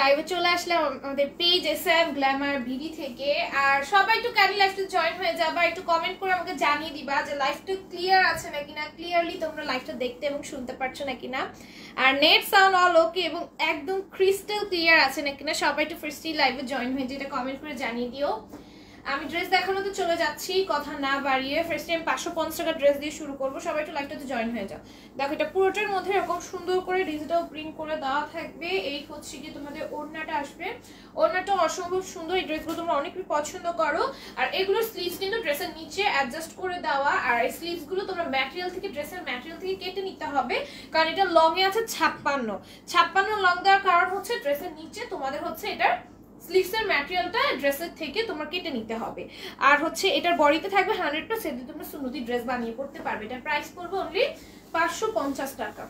লাইভে চলে আমাদের পেজ এসএম গ্ল্যামার বিডি থেকে। আর সবাই একটু জয়েন হয়ে একটু কমেন্ট করে আমাকে জানিয়ে দিবা যে আছে নাকি না। ক্লিয়ারলি তোমরা লাইভটা দেখতে এবং শুনতে পারছ আর নেট অল ওকে এবং একদম ক্রিস্টাল ক্লিয়ার আছে নাকি না, সবাই একটু ফার্স্টলি লাইভে জয়েন হয়ে যেটা কমেন্ট করে জানিয়ে দিও। আমি ড্রেস দেখানোতে চলে যাচ্ছি, কথা না বাড়িয়ে। ফার্স্ট টাইম পাঁচশো পঞ্চাশ টাকা ড্রেস দিয়ে শুরু করব, সবাই একটু লাইভটাতে জয়েন হয়ে যাও। দেখো, এটা পুরোটার মধ্যে এরকম সুন্দর করে ডিজিটাল প্রিন্ট করে দেওয়া থাকবে। এই হচ্ছে কি তোমাদের ওড়নাটা আসবে। ওড়নাটা অসম্ভব সুন্দর, এই ড্রেসগুলো তোমরা অনেকই পছন্দ করো। আর এগুলোর স্লিভস কিন্তু ড্রেসের নিচে অ্যাডজাস্ট করে দেওয়া। আর এই স্লিভসগুলো তোমরা ম্যাটেরিয়াল থেকে ড্রেসের ম্যাটেরিয়াল থেকে কেটে নিতে হবে। কারণ এটা লং এ আছে ছাপ্পান্ন। ছাপ্পান্ন লং দেওয়ার কারণ হচ্ছে ড্রেসের নিচে তোমাদের হচ্ছে এটার স্লিভসের ম্যাটেরিয়ালটা ড্রেসের থেকে তোমার কেটে নিতে হবে। আর হচ্ছে এটার বডিতে থাকবে হান্ড্রেড পার্সেন্ট তোমরা সুন্দরী ড্রেস বানিয়ে পড়তে পারবে। এটার প্রাইস পড়বে অনলি পাঁচশো পঞ্চাশ টাকা।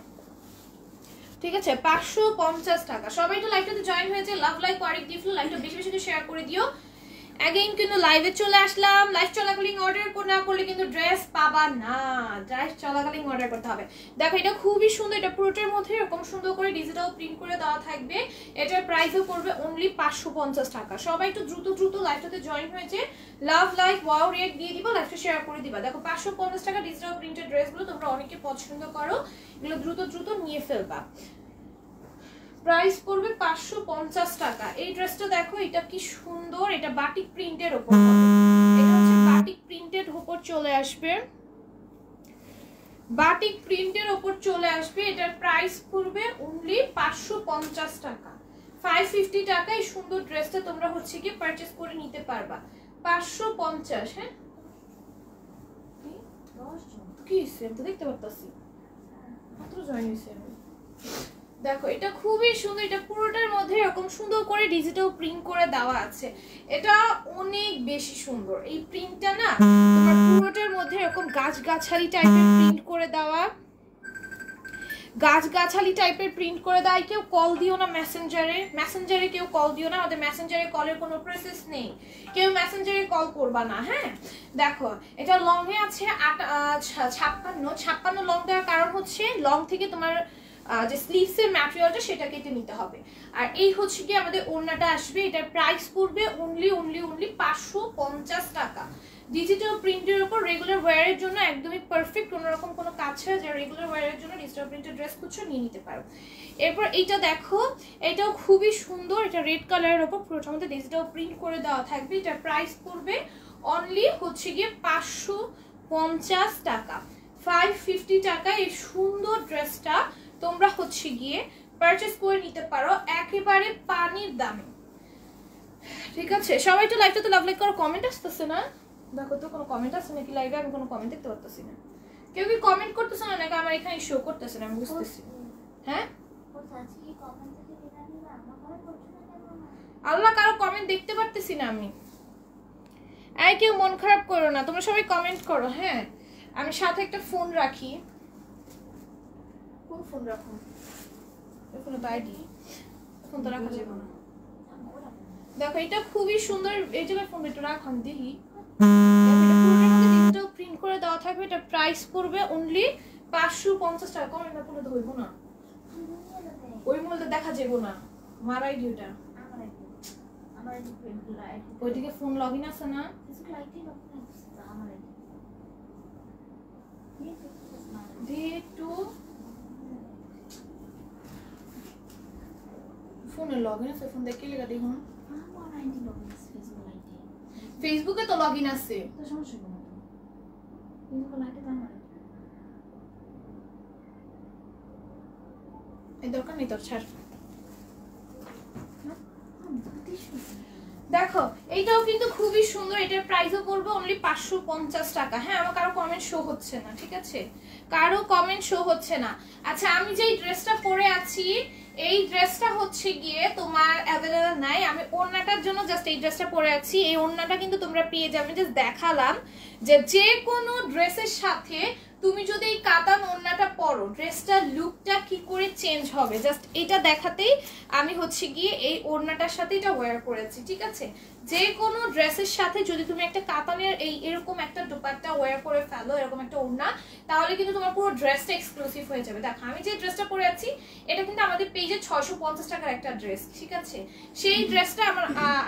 ঠিক আছে? পাঁচশো পঞ্চাশ টাকা। সবাই তো লাইভটাতে জয়েন হয়েছে লাভ লাইক অনেক দিফলো লাইফটা বেশি বেশি শেয়ার করে দিও। অ্যাগেইন কিন্তু লাইভে চলে আসলাম। লাইভ চলাকালীন অর্ডার না করলে কিন্তু ড্রেস পাবা না। ড্রেস চলাকালীন অর্ডার করতে হবে। দেখো, এটা খুবই সুন্দর। এটা পুরোটার মধ্যে এরকম সুন্দর করে ডিজিটাল প্রিন্ট করে দেওয়া থাকবে। এটার প্রাইসও পড়বে অনলি পাঁচশো পঞ্চাশ টাকা। সবাই একটু দ্রুত দ্রুত লাইভটাতে জয়েন হয়েছে লাভ লাইক ওয়াও রেট দিয়ে দিবা লাইভটা শেয়ার করে দিবা। দেখো, পাঁচশো পঞ্চাশ টাকা ডিজিটাল প্রিন্টেড ড্রেসগুলো তোমরা অনেকে পছন্দ করো। এগুলো দ্রুত দ্রুত নিয়ে ফেলবা। প্রাইস পড়বে পাঁচশো পঞ্চাশ টাকা। এই ড্রেসটা দেখো, এটা কি সুন্দর, এটা বাটিক প্রিন্টের ওপর এটা হচ্ছে বাটিক প্রিন্টের ওপর চলে আসবে। বাটিক প্রিন্টের ওপর চলে আসবে, এটার প্রাইস পড়বে অনলি পাঁচশো পঞ্চাশ টাকা। ফাইভ ফিফটি টাকা, এই সুন্দর ড্রেসটা তোমরা হচ্ছে কি পারচেস করে নিতে পারবা। পাঁচশো পঞ্চাশ হ্যাঁ? কি দেখতে পারতাছি। মাত্র জয়েন হয়েছে। দেখো, এটা খুবই সুন্দর, এটা পুরোটার মধ্যে এরকম সুন্দর করে ডিজিটাল প্রিন্ট করে দেওয়া আছে। এটা অনেক বেশি সুন্দর। এই প্রিন্টটা না, তোমার পুরোটার মধ্যে এরকম গাছ গাছালি টাইপের প্রিন্ট করে দেওয়া। গাছ গাছালি টাইপের প্রিন্ট করে দেয় কেউ কল দিও না মেসেঞ্জারে মেসেঞ্জারে কেউ কল দিও না, আমাদের মেসেঞ্জারে কলের কোনো প্রসেস নেই। কেউ মেসেঞ্জারে কল করবা না হ্যাঁ? দেখো, এটা লংয়ে আছে আট ছাপ্পান্ন। ছাপ্পান্ন লং দেওয়ার কারণ হচ্ছে লং থেকে তোমার যে স্লিভসের ম্যাটেরিয়ালটা সেটা কেটে নিতে হবে। আর এই হচ্ছে কি আমাদের ওড়নাটা আসবে, এটার প্রাইস পড়বে অনলি অনলি অনলি পাঁচশো পঞ্চাশ টাকা। ডিজিটাল প্রিন্টের উপর রেগুলার ওয়ারের জন্য একদমই পারফেক্ট কোনো রকম কোনো কাজ ছাড়া যারা রেগুলার ওয়ারের জন্য ডিজিটাল প্রিন্টের ড্রেস খুঁজছো নিয়ে নিতে পারো। এরপর এইটা দেখো, এটাও খুবই সুন্দর, এটা রেড কালারের ওপর মধ্যে ডিজিটাল প্রিন্ট করে দেওয়া থাকবে। এটার প্রাইস পড়বে অনলি হচ্ছে গিয়ে পাঁচশো পঞ্চাশ টাকা। ফাইভ ফিফটি টাকা এই সুন্দর ড্রেসটা তোমরা হচ্ছে গিয়ে পারচেস করে নিতে পারো একেবারে পানির দামে। ঠিক আছে? সবাই তো লাইভটাতে লাভ লাইক করো কমেন্ট আসতেছে না? দেখো তো কোনো কমেন্ট আসছে নাকি লাইভে আমি কোনো কমেন্ট দেখতে পারতেছি না। কেউ কি কমেন্ট করতেছে না নাকি আমার এখানে শো করতেছে না? আমি বুঝতেছি। হ্যাঁ? আল্লাহ কারও কমেন্ট দেখতে পারতেছি না আমি। এই কেউ মন খারাপ করো না, তোমরা সবাই কমেন্ট করো হ্যাঁ? আমি সাথে একটা ফোন রাখি। কোন ফোন রাখো এখানে বাইরে ফোন তো রাখা যাবে না। দেখো এটা খুবই সুন্দর এই জায়গায় ফোন একটু রাখান দেখি। ডিজিটাল প্রিন্ট করে দেওয়া থাকবে এটা প্রাইস পড়বে অনলি পাঁচশো পঞ্চাশ টাকা। কমে না পড়লে ধরব না। ওই মূল্যে দেখা যাব না। মারাই ডিউটা ওইদিকে ফোন লগ ইন আছে না? দিয়ে একটু ফোনে লগ ইন আছে ফোন দেখে লেখা দেখুন। ফেসবুকে তো লগ ইন আছে এই দরকার নেই তোর ছাড়। দেখো এইটাও কিন্তু খুবই সুন্দর এটার প্রাইসও পড়বে অনলি পাঁচশো পঞ্চাশ টাকা। হ্যাঁ আমার কারও কমেন্ট শো হচ্ছে না ঠিক আছে? কারও কমেন্ট শো হচ্ছে না। আচ্ছা আমি যেই ড্রেসটা পরে আছি এই ড্রেসটা হচ্ছে গিয়ে তোমার অ্যাভেলেবেল নাই। আমি ওড়নাটার জন্য জাস্ট এই ড্রেসটা পরে আছি। এই ওড়নাটা কিন্তু তোমরা পেয়ে যাবে। জাস্ট দেখালাম যে যে কোনো ড্রেসের সাথে তুমি যদি এই কাতান ওড়নাটা পরো, ড্রেসটার লুকটা কি করে চেঞ্জ হবে? জাস্ট এটা দেখাতেই আমি হচ্ছে গিয়ে এই ওড়নাটার সাথে এটা ওয়্যার করেছি, ঠিক আছে? যে কোনো ড্রেসের সাথে যদি তুমি একটা কাতানের এই এরকম একটা দোপাট্টা ওয়্যার করে ফেলো এরকম একটা ওড়না তাহলে কিন্তু তোমার পুরো ড্রেসটা এক্সক্লুসিভ হয়ে যাবে। দেখো আমি যে ড্রেসটা পরে আছি এটা কিন্তু আমাদের পেজে ছশো পঞ্চাশ টাকার একটা ড্রেস ঠিক আছে? সেই ড্রেসটা আমার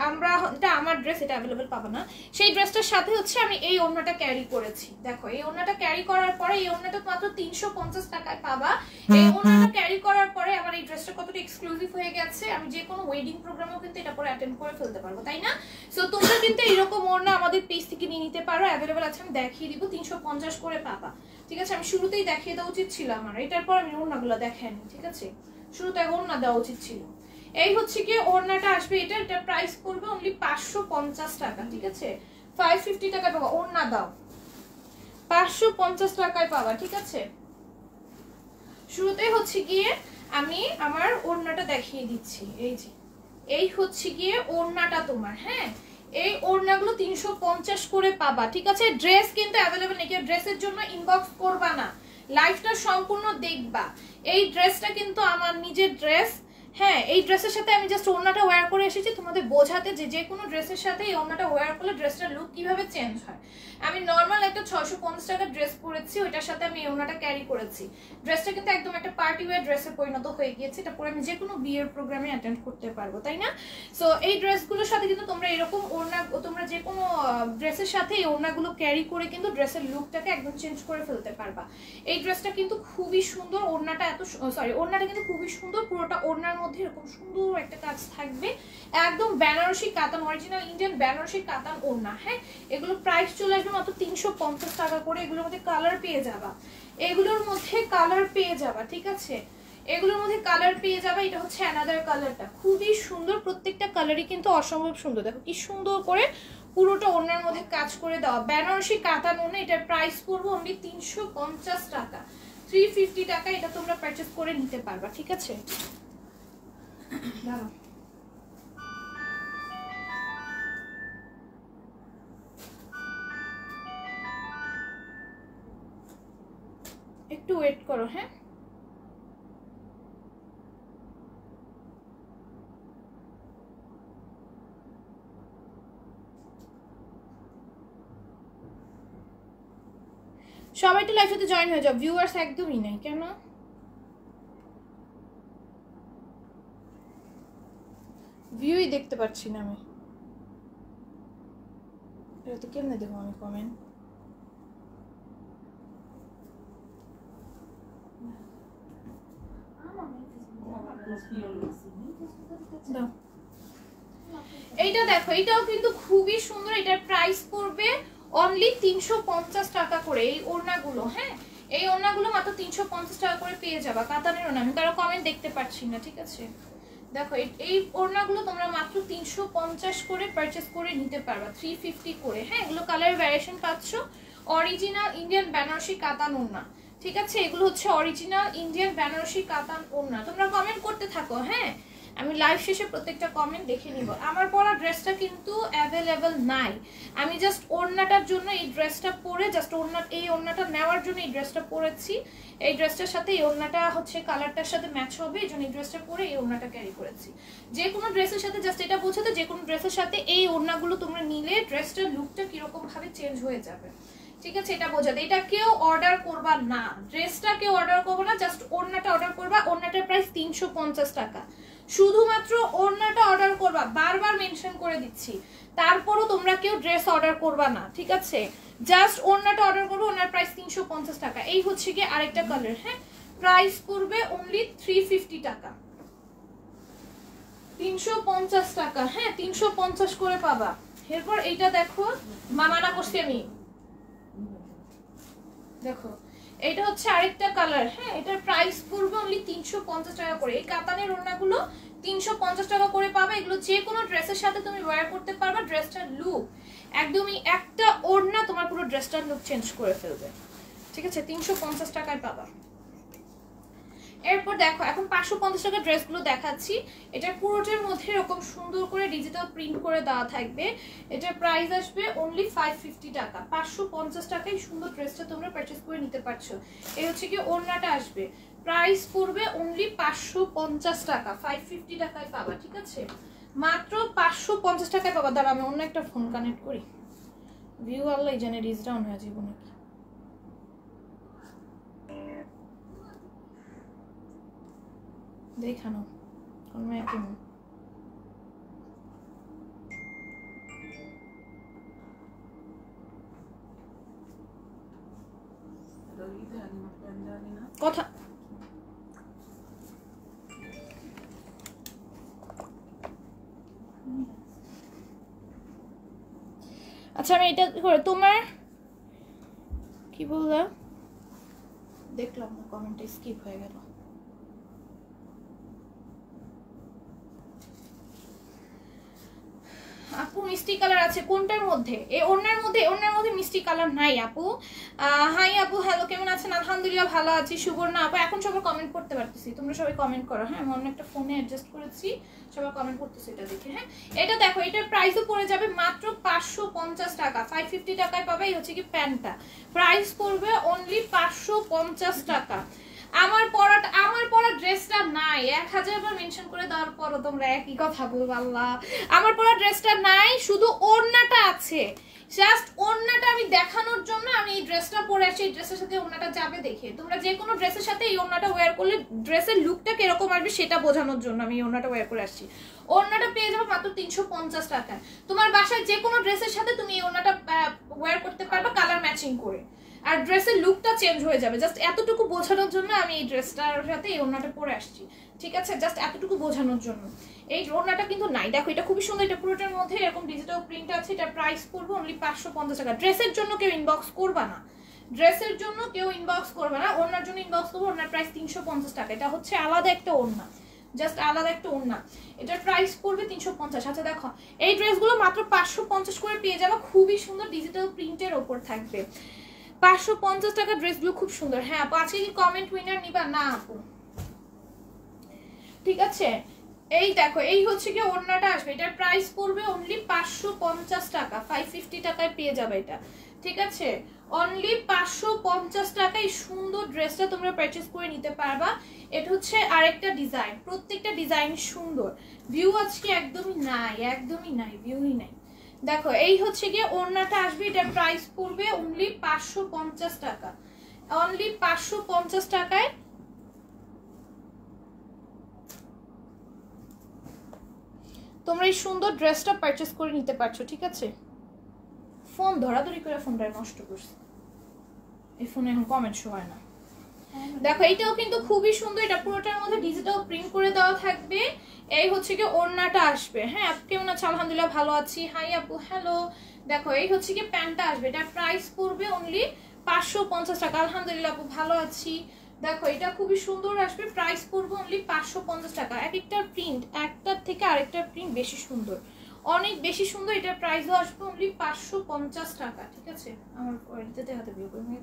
আমরা এটা আমার ড্রেস এটা অ্যাভেলেবেল পাবো না। সেই ড্রেসটার সাথে হচ্ছে আমি এই ওড়নাটা ক্যারি করেছি। দেখো এই ওড়নাটা ক্যারি করার পরে এই ওড়নাটা মাত্র তিনশো পঞ্চাশ টাকায় পাবা। এই ওড়নাটা ক্যারি করার পরে আমার এই ড্রেসটা কতটা এক্সক্লুসিভ হয়ে গেছে আমি যে কোনো ওয়েডিং প্রোগ্রামেও কিন্তু এটা পরে অ্যাটেন্ড করে ফেলতে পারব তাই না? সো তোমরা কিন্তু এরকম ওড়না আমাদের পেজ থেকে নিয়ে নিতে পারো। অ্যাভেলেবেল আছে, আমি দেখিয়ে দিব। তিনশো পঞ্চাশ করে পাবা। ঠিক আছে? আমি শুরুতেই দেখিয়ে দেওয়া উচিত ছিল আমার। এটার পর আমি ওড়নাগুলো দেখাইনি ঠিক আছে? শুরুতে ওড়না দেওয়া উচিত ছিল। এই হচ্ছে কি, ওড়নাটা আসবে এটা এটা প্রাইস পড়বে অনলি পাঁচশো পঞ্চাশ টাকা, ঠিক আছে? ফাইভ ফিফটি টাকা পাবা, ওড়না দাও। পাঁচশো পঞ্চাশ টাকায় পাবা, ঠিক আছে? শুরুতে হচ্ছে গিয়ে আমি আমার ওড়নাটা দেখিয়ে দিচ্ছি। এই যে। এই হচ্ছে গিয়ে ওড়নাটা তোমার হ্যাঁ? এই ওড়নাগুলো তিনশো পঞ্চাশ করে পাবা, ঠিক আছে? ড্রেস কিন্তু অ্যাভেলেবেল নেই ড্রেসের জন্য ইনবক্স করবা না। লাইফটা সম্পূর্ণ দেখবা। এই ড্রেসটা কিন্তু আমার নিজের ড্রেস হ্যাঁ এই ড্রেসের সাথে আমি জাস্ট ওড়নাটা ওয়্যার করে এসেছি। তোমাদের বোঝাতে যে যে কোনো ড্রেসের সাথে এই ওড়নাটা ওয়্যার করলে ড্রেসটার লুক কীভাবে চেঞ্জ হয়। আমি নর্মাল একটা ছয়শো পঞ্চাশ টাকার ড্রেস পরেছি, ওইটার সাথে আমি এই ওড়নাটা ক্যারি করেছি। ড্রেসটা কিন্তু একদম একটা পার্টি ওয়ার ড্রেসে পরিণত হয়ে গিয়েছে। এটা পরে আমি যে কোনো বিয়ের প্রোগ্রামে অ্যাটেন্ড করতে পারব, তাই না? সো এই ড্রেসগুলোর সাথে কিন্তু তোমরা এরকম ওড়না, তোমরা যে কোনো ড্রেসের সাথে এই ওড়নাগুলো ক্যারি করে কিন্তু ড্রেসের লুকটাকে একদম চেঞ্জ করে ফেলতে পারবা। এই ড্রেসটা কিন্তু খুবই সুন্দর, ওড়নাটা এত সরি ওড়নাটা কিন্তু খুবই সুন্দর, পুরোটা ওড়নার মধ্যে এরকম সুন্দর একটা কাজ থাকবে। একদম বেনারসি কাতান অরিজিনাল ইন্ডিয়ান বেনারসি কাতান ওড়না হ্যাঁ? এগুলো প্রাইস চলে আসবে মাত্র তিনশো পঞ্চাশ টাকা করে। এগুলোর মধ্যে কালার পেয়ে যাবা। এগুলোর মধ্যে কালার পেয়ে যাবা, ঠিক আছে? এগুলোর মধ্যে কালার পেয়ে যাবে, এটা হচ্ছে অ্যানাদার কালারটা খুবই সুন্দর, প্রত্যেকটা কালারই কিন্তু অসম্ভব সুন্দর। দেখো কি সুন্দর করে পুরোটা ওনার মধ্যে কাজ করে দেওয়া। বেনারসি কাতান ওনা এটার প্রাইস পড়ব অনলি তিনশো পঞ্চাশ টাকা। থ্রি টাকা এটা তোমরা পারচেস করে নিতে পারবা, ঠিক আছে? একটু ওয়েট করো হ্যাঁ? সবাই তো লাইফ সাথে জয়েন হয়ে যাও ভিউয়ার্স একদমই নাই, কেন? ভিউই দেখতে পাচ্ছি না আমি। এটা তো কেমনে দেবো আমি কমেন্ট এইটা দেখো এটাও কিন্তু খুবই সুন্দর, এটার প্রাইস পড়বে অনলি তিনশো পঞ্চাশ টাকা করে এই ওড়নাগুলো হ্যাঁ? এই ওড়নাগুলো মাত্র তিনশো পঞ্চাশ টাকা করে পেয়ে যাবা, কাতানের ওড়না, আমি কারও কমেন্ট দেখতে পাচ্ছি না, ঠিক আছে? দেখো, এই ওড়নাগুলো তোমরা মাত্র তিনশো পঞ্চাশ করে পারচেস করে নিতে পারবা থ্রি ফিফটি করে। হ্যাঁ এগুলো কালার ভ্যারিয়েশন পাচ্ছ। অরিজিনাল ইন্ডিয়ান বেনারসি কাতান ওড়না, ঠিক আছে? এগুলো হচ্ছে অরিজিনাল ইন্ডিয়ান বেনারসি কাতান ওড়না। তোমরা কমেন্ট করতে থাকো হ্যাঁ? আমি লাইভ শেষে প্রত্যেকটা কমেন্ট দেখে নিব। আমার পরা ড্রেসটা কিন্তু অ্যাভেলেবেল নাই। আমি জাস্ট ওড়নাটার জন্য এই ড্রেসটা পরে জাস্ট ওড়না, এই ওড়নাটা নেওয়ার জন্য এই ড্রেসটা পরেছি। এই ড্রেসটার সাথে এই ওড়নাটা হচ্ছে কালারটার সাথে ম্যাচ হবে, এই জন্য এই ড্রেসটা পরে এই ওড়নাটা ক্যারি করেছি। যে কোনো ড্রেসের সাথে জাস্ট এটা বোঝাতে, যে কোনো ড্রেসের সাথে এই ওড়নাগুলো তোমরা নিলে ড্রেসটার লুকটা কীরকম ভাবে চেঞ্জ হয়ে যাবে। ঠিক আছে? এটা বোঝাতে। এটা কেউ অর্ডার করবা না। ড্রেসটা কেউ অর্ডার করব না জাস্ট ওড়নাটা অর্ডার করবা। ওড়নাটার প্রাইস তিনশো পঞ্চাশ টাকা। শুধুমাত্র ওড়নাটা অর্ডার করবা, বারবার মেনশন করে দিচ্ছি। তারপরও তোমরা কেউ ড্রেস অর্ডার করবা না, ঠিক আছে? জাস্ট ওড়নাটা অর্ডার করব ওনার প্রাইস তিনশো পঞ্চাশ টাকা। এই হচ্ছে কি আরেকটা কালার হ্যাঁ? প্রাইস পড়বে অনলি থ্রি ফিফটি টাকা। তিনশো পঞ্চাশ টাকা হ্যাঁ? তিনশো পঞ্চাশ করে পাবা। এরপর এইটা দেখো, মামানা করছি আমি। দেখো এটা হচ্ছে আরেকটা কালার হ্যাঁ এটার প্রাইস পড়বে অনলি তিনশো পঞ্চাশ টাকা করে। এই কাতানের ওড়নাগুলো তিনশো পঞ্চাশ টাকা করে পাবে। এগুলো যে কোনো ড্রেসের সাথে তুমি ওয়্যার করতে পারবে ড্রেসটার লুক একদমই একটা ওড়না তোমার পুরো ড্রেসটার লুক চেঞ্জ করে ফেলবে। ঠিক আছে? তিনশো পঞ্চাশ টাকায় পাবা। এরপর দেখো, এখন পাঁচশো পঞ্চাশ টাকা ড্রেসগুলো দেখাচ্ছি। এটা পুরোটার মধ্যে এরকম সুন্দর করে ডিজিটাল প্রিন্ট করে দেওয়া থাকবে। এটার প্রাইস আসবে অনলি ফাইভ ফিফটি টাকা। পাঁচশো পঞ্চাশ টাকায় সুন্দর ড্রেসটা তোমরা পারচেস করে নিতে পারছ। এই হচ্ছে কি ওড়নাটা আসবে। প্রাইস পড়বে অনলি পাঁচশো পঞ্চাশ টাকা। ফাইভ ফিফটি টাকায় পাবা, ঠিক আছে? মাত্র পাঁচশো পঞ্চাশ টাকায় পাবা। দাঁড়া, আমি অন্য একটা ফোন কানেক্ট করি। ভিউ আল্লাহ জানে রিজ ডাউন নাকি? দেখানো। কোন ম্যাপিং কথা। আচ্ছা আমি এটা করে তোমার কি বললাম? দেখলাম না কমেন্টটা স্কিপ হয়ে গেল। আপু, মিষ্টি কালার আছে কোনটার মধ্যে? এই অন্যের মধ্যে অন্যের মধ্যে মিষ্টি কালার নাই আপু। হাই আপু হ্যালো কেমন আছেন? আলহামদুলিল্লাহ ভালো আছি, সুবর্ণা আপু। এখন সবাই কমেন্ট করতে পারতেছি। তোমরা সবাই কমেন্ট করো হ্যাঁ? আমি অন্য একটা ফোনে অ্যাডজাস্ট করেছি, সবাই কমেন্ট করতেছি এটা দেখে হ্যাঁ? এটা দেখো, এটার প্রাইসও পড়ে যাবে মাত্র পাঁচশো পঞ্চাশ টাকা। ফাইভ ফিফটি টাকায় পাবে, এই হচ্ছে কি প্যান্টটা। প্রাইস পড়বে অনলি পাঁচশো পঞ্চাশ টাকা। আমার পরাটা আমার পরা ড্রেসটা নাই। এক হাজার বার মেনশন করে দেওয়ার পরও তোমরা একই কথা বলব, আল্লাহ। আমার পরা ড্রেসটা নাই, শুধু ওড়নাটা আছে। জাস্ট ওড়নাটা আমি দেখানোর জন্য আমি এই ড্রেসটা পরে আসি, এই ড্রেসের সাথে ওড়নাটা যাবে দেখে। তোমরা যে কোনো ড্রেসের সাথে এই ওড়নাটা ওয়্যার করলে ড্রেসের লুকটা কীরকম আসবে সেটা বোঝানোর জন্য আমি এই ওড়নাটা ওয়্যার করে আসছি। ওড়নাটা পেয়ে যাবে মাত্র তিনশো পঞ্চাশ টাকায় তোমার বাসায় যে কোনো ড্রেসের সাথে তুমি এই ওড়নাটা ওয়্যার করতে পারবে কালার ম্যাচিং করে। আর ড্রেসের লুকটা চেঞ্জ হয়ে যাবে। জাস্ট এতটুকু বোঝানোর জন্য আমি এই ড্রেসটার সাথে এই ওড়নাটা পরে আসছি। ঠিক আছে? জাস্ট এতটুকু বোঝানোর জন্য। এই ওড়নাটা কিন্তু নাই। দেখো, এটা খুবই সুন্দর। এটা পুরোটার মধ্যে এরকম ডিজিটাল প্রিন্ট আছে। এটা প্রাইস পড়বে অনলি পাঁচশো পঞ্চাশ টাকা। ড্রেসের জন্য কেউ ইনবক্স করবা না। ড্রেসের জন্য কেউ ইনবক্স করবে না। ওড়নার জন্য ইনবক্স করব, ওড়নার প্রাইস তিনশো পঞ্চাশ টাকা। এটা হচ্ছে আলাদা একটা ওড়না। জাস্ট আলাদা একটা ওড়না। এটার প্রাইস পড়বে তিনশো পঞ্চাশ। আচ্ছা দেখো। এই ড্রেসগুলো মাত্র পাঁচশো পঞ্চাশ করে পেয়ে যাবে। খুবই সুন্দর ডিজিটাল প্রিন্টের ওপর থাকবে। পাঁচশো পঞ্চাশ টাকা ড্রেসগুলো খুব সুন্দর। হ্যাঁ আপু, আজকে কি কমেন্ট উইনার নিবা? না, আপু। ঠিক আছে? এই দেখো, এই হচ্ছে কি ওড়নাটা আসবে। এটার প্রাইস পড়বে অনলি পাঁচশো পঞ্চাশ টাকা। ফাইভ ফিফটি টাকায় পেয়ে যাবে এটা। ঠিক আছে? অনলি পাঁচশো পঞ্চাশ টাকায় সুন্দর ড্রেসটা তোমরা পারচেস করে নিতে পারবা। এটা হচ্ছে আরেকটা ডিজাইন প্রত্যেকটা ডিজাইন সুন্দর। ভিউ আজকে একদমই নাই একদমই নাই ভিউই নাই। দেখো, এই হচ্ছে গিয়ে ওড়নাটা আসবে, এটার প্রাইস পড়বে অনলি পাঁচশো পঞ্চাশ টাকা। অনলি পাঁচশো পঞ্চাশ টাকায় তোমরা এই সুন্দর ড্রেসটা পারচেস করে নিতে পারছ, ঠিক আছে? ফোন ধরাধরি করে ফোনটা নষ্ট করছে। এই ফোনে এখন কমেন্ট শো হয় না। দেখো এইটাও কিন্তু খুবই সুন্দর। এটা পুরোটার মধ্যে ডিজিটাল প্রিন্ট করে দেওয়া থাকবে। এই হচ্ছে কি ওড়নাটা আসবে। হ্যাঁ কেমন আছে? আলহামদুলিল্লাহ ভালো আছি। হাই আপু হ্যালো দেখো, এই হচ্ছে কি প্যান্টটা আসবে। এটা প্রাইস পড়বে অনলি পাঁচশো পঞ্চাশ টাকা। আলহামদুলিল্লাহ, আপু, ভালো আছি। দেখো, এটা খুবই সুন্দর আসবে। প্রাইস পড়বে অনলি পাঁচশো পঞ্চাশ টাকা। এক একটার প্রিন্ট একটার থেকে আরেকটার প্রিন্ট বেশি সুন্দর। অনেক বেশি সুন্দর, এটার প্রাইসও আসবে অনলি পাঁচশো পঞ্চাশ টাকা। ঠিক আছে? আমার হাতে বিয়ে করে নিয়ে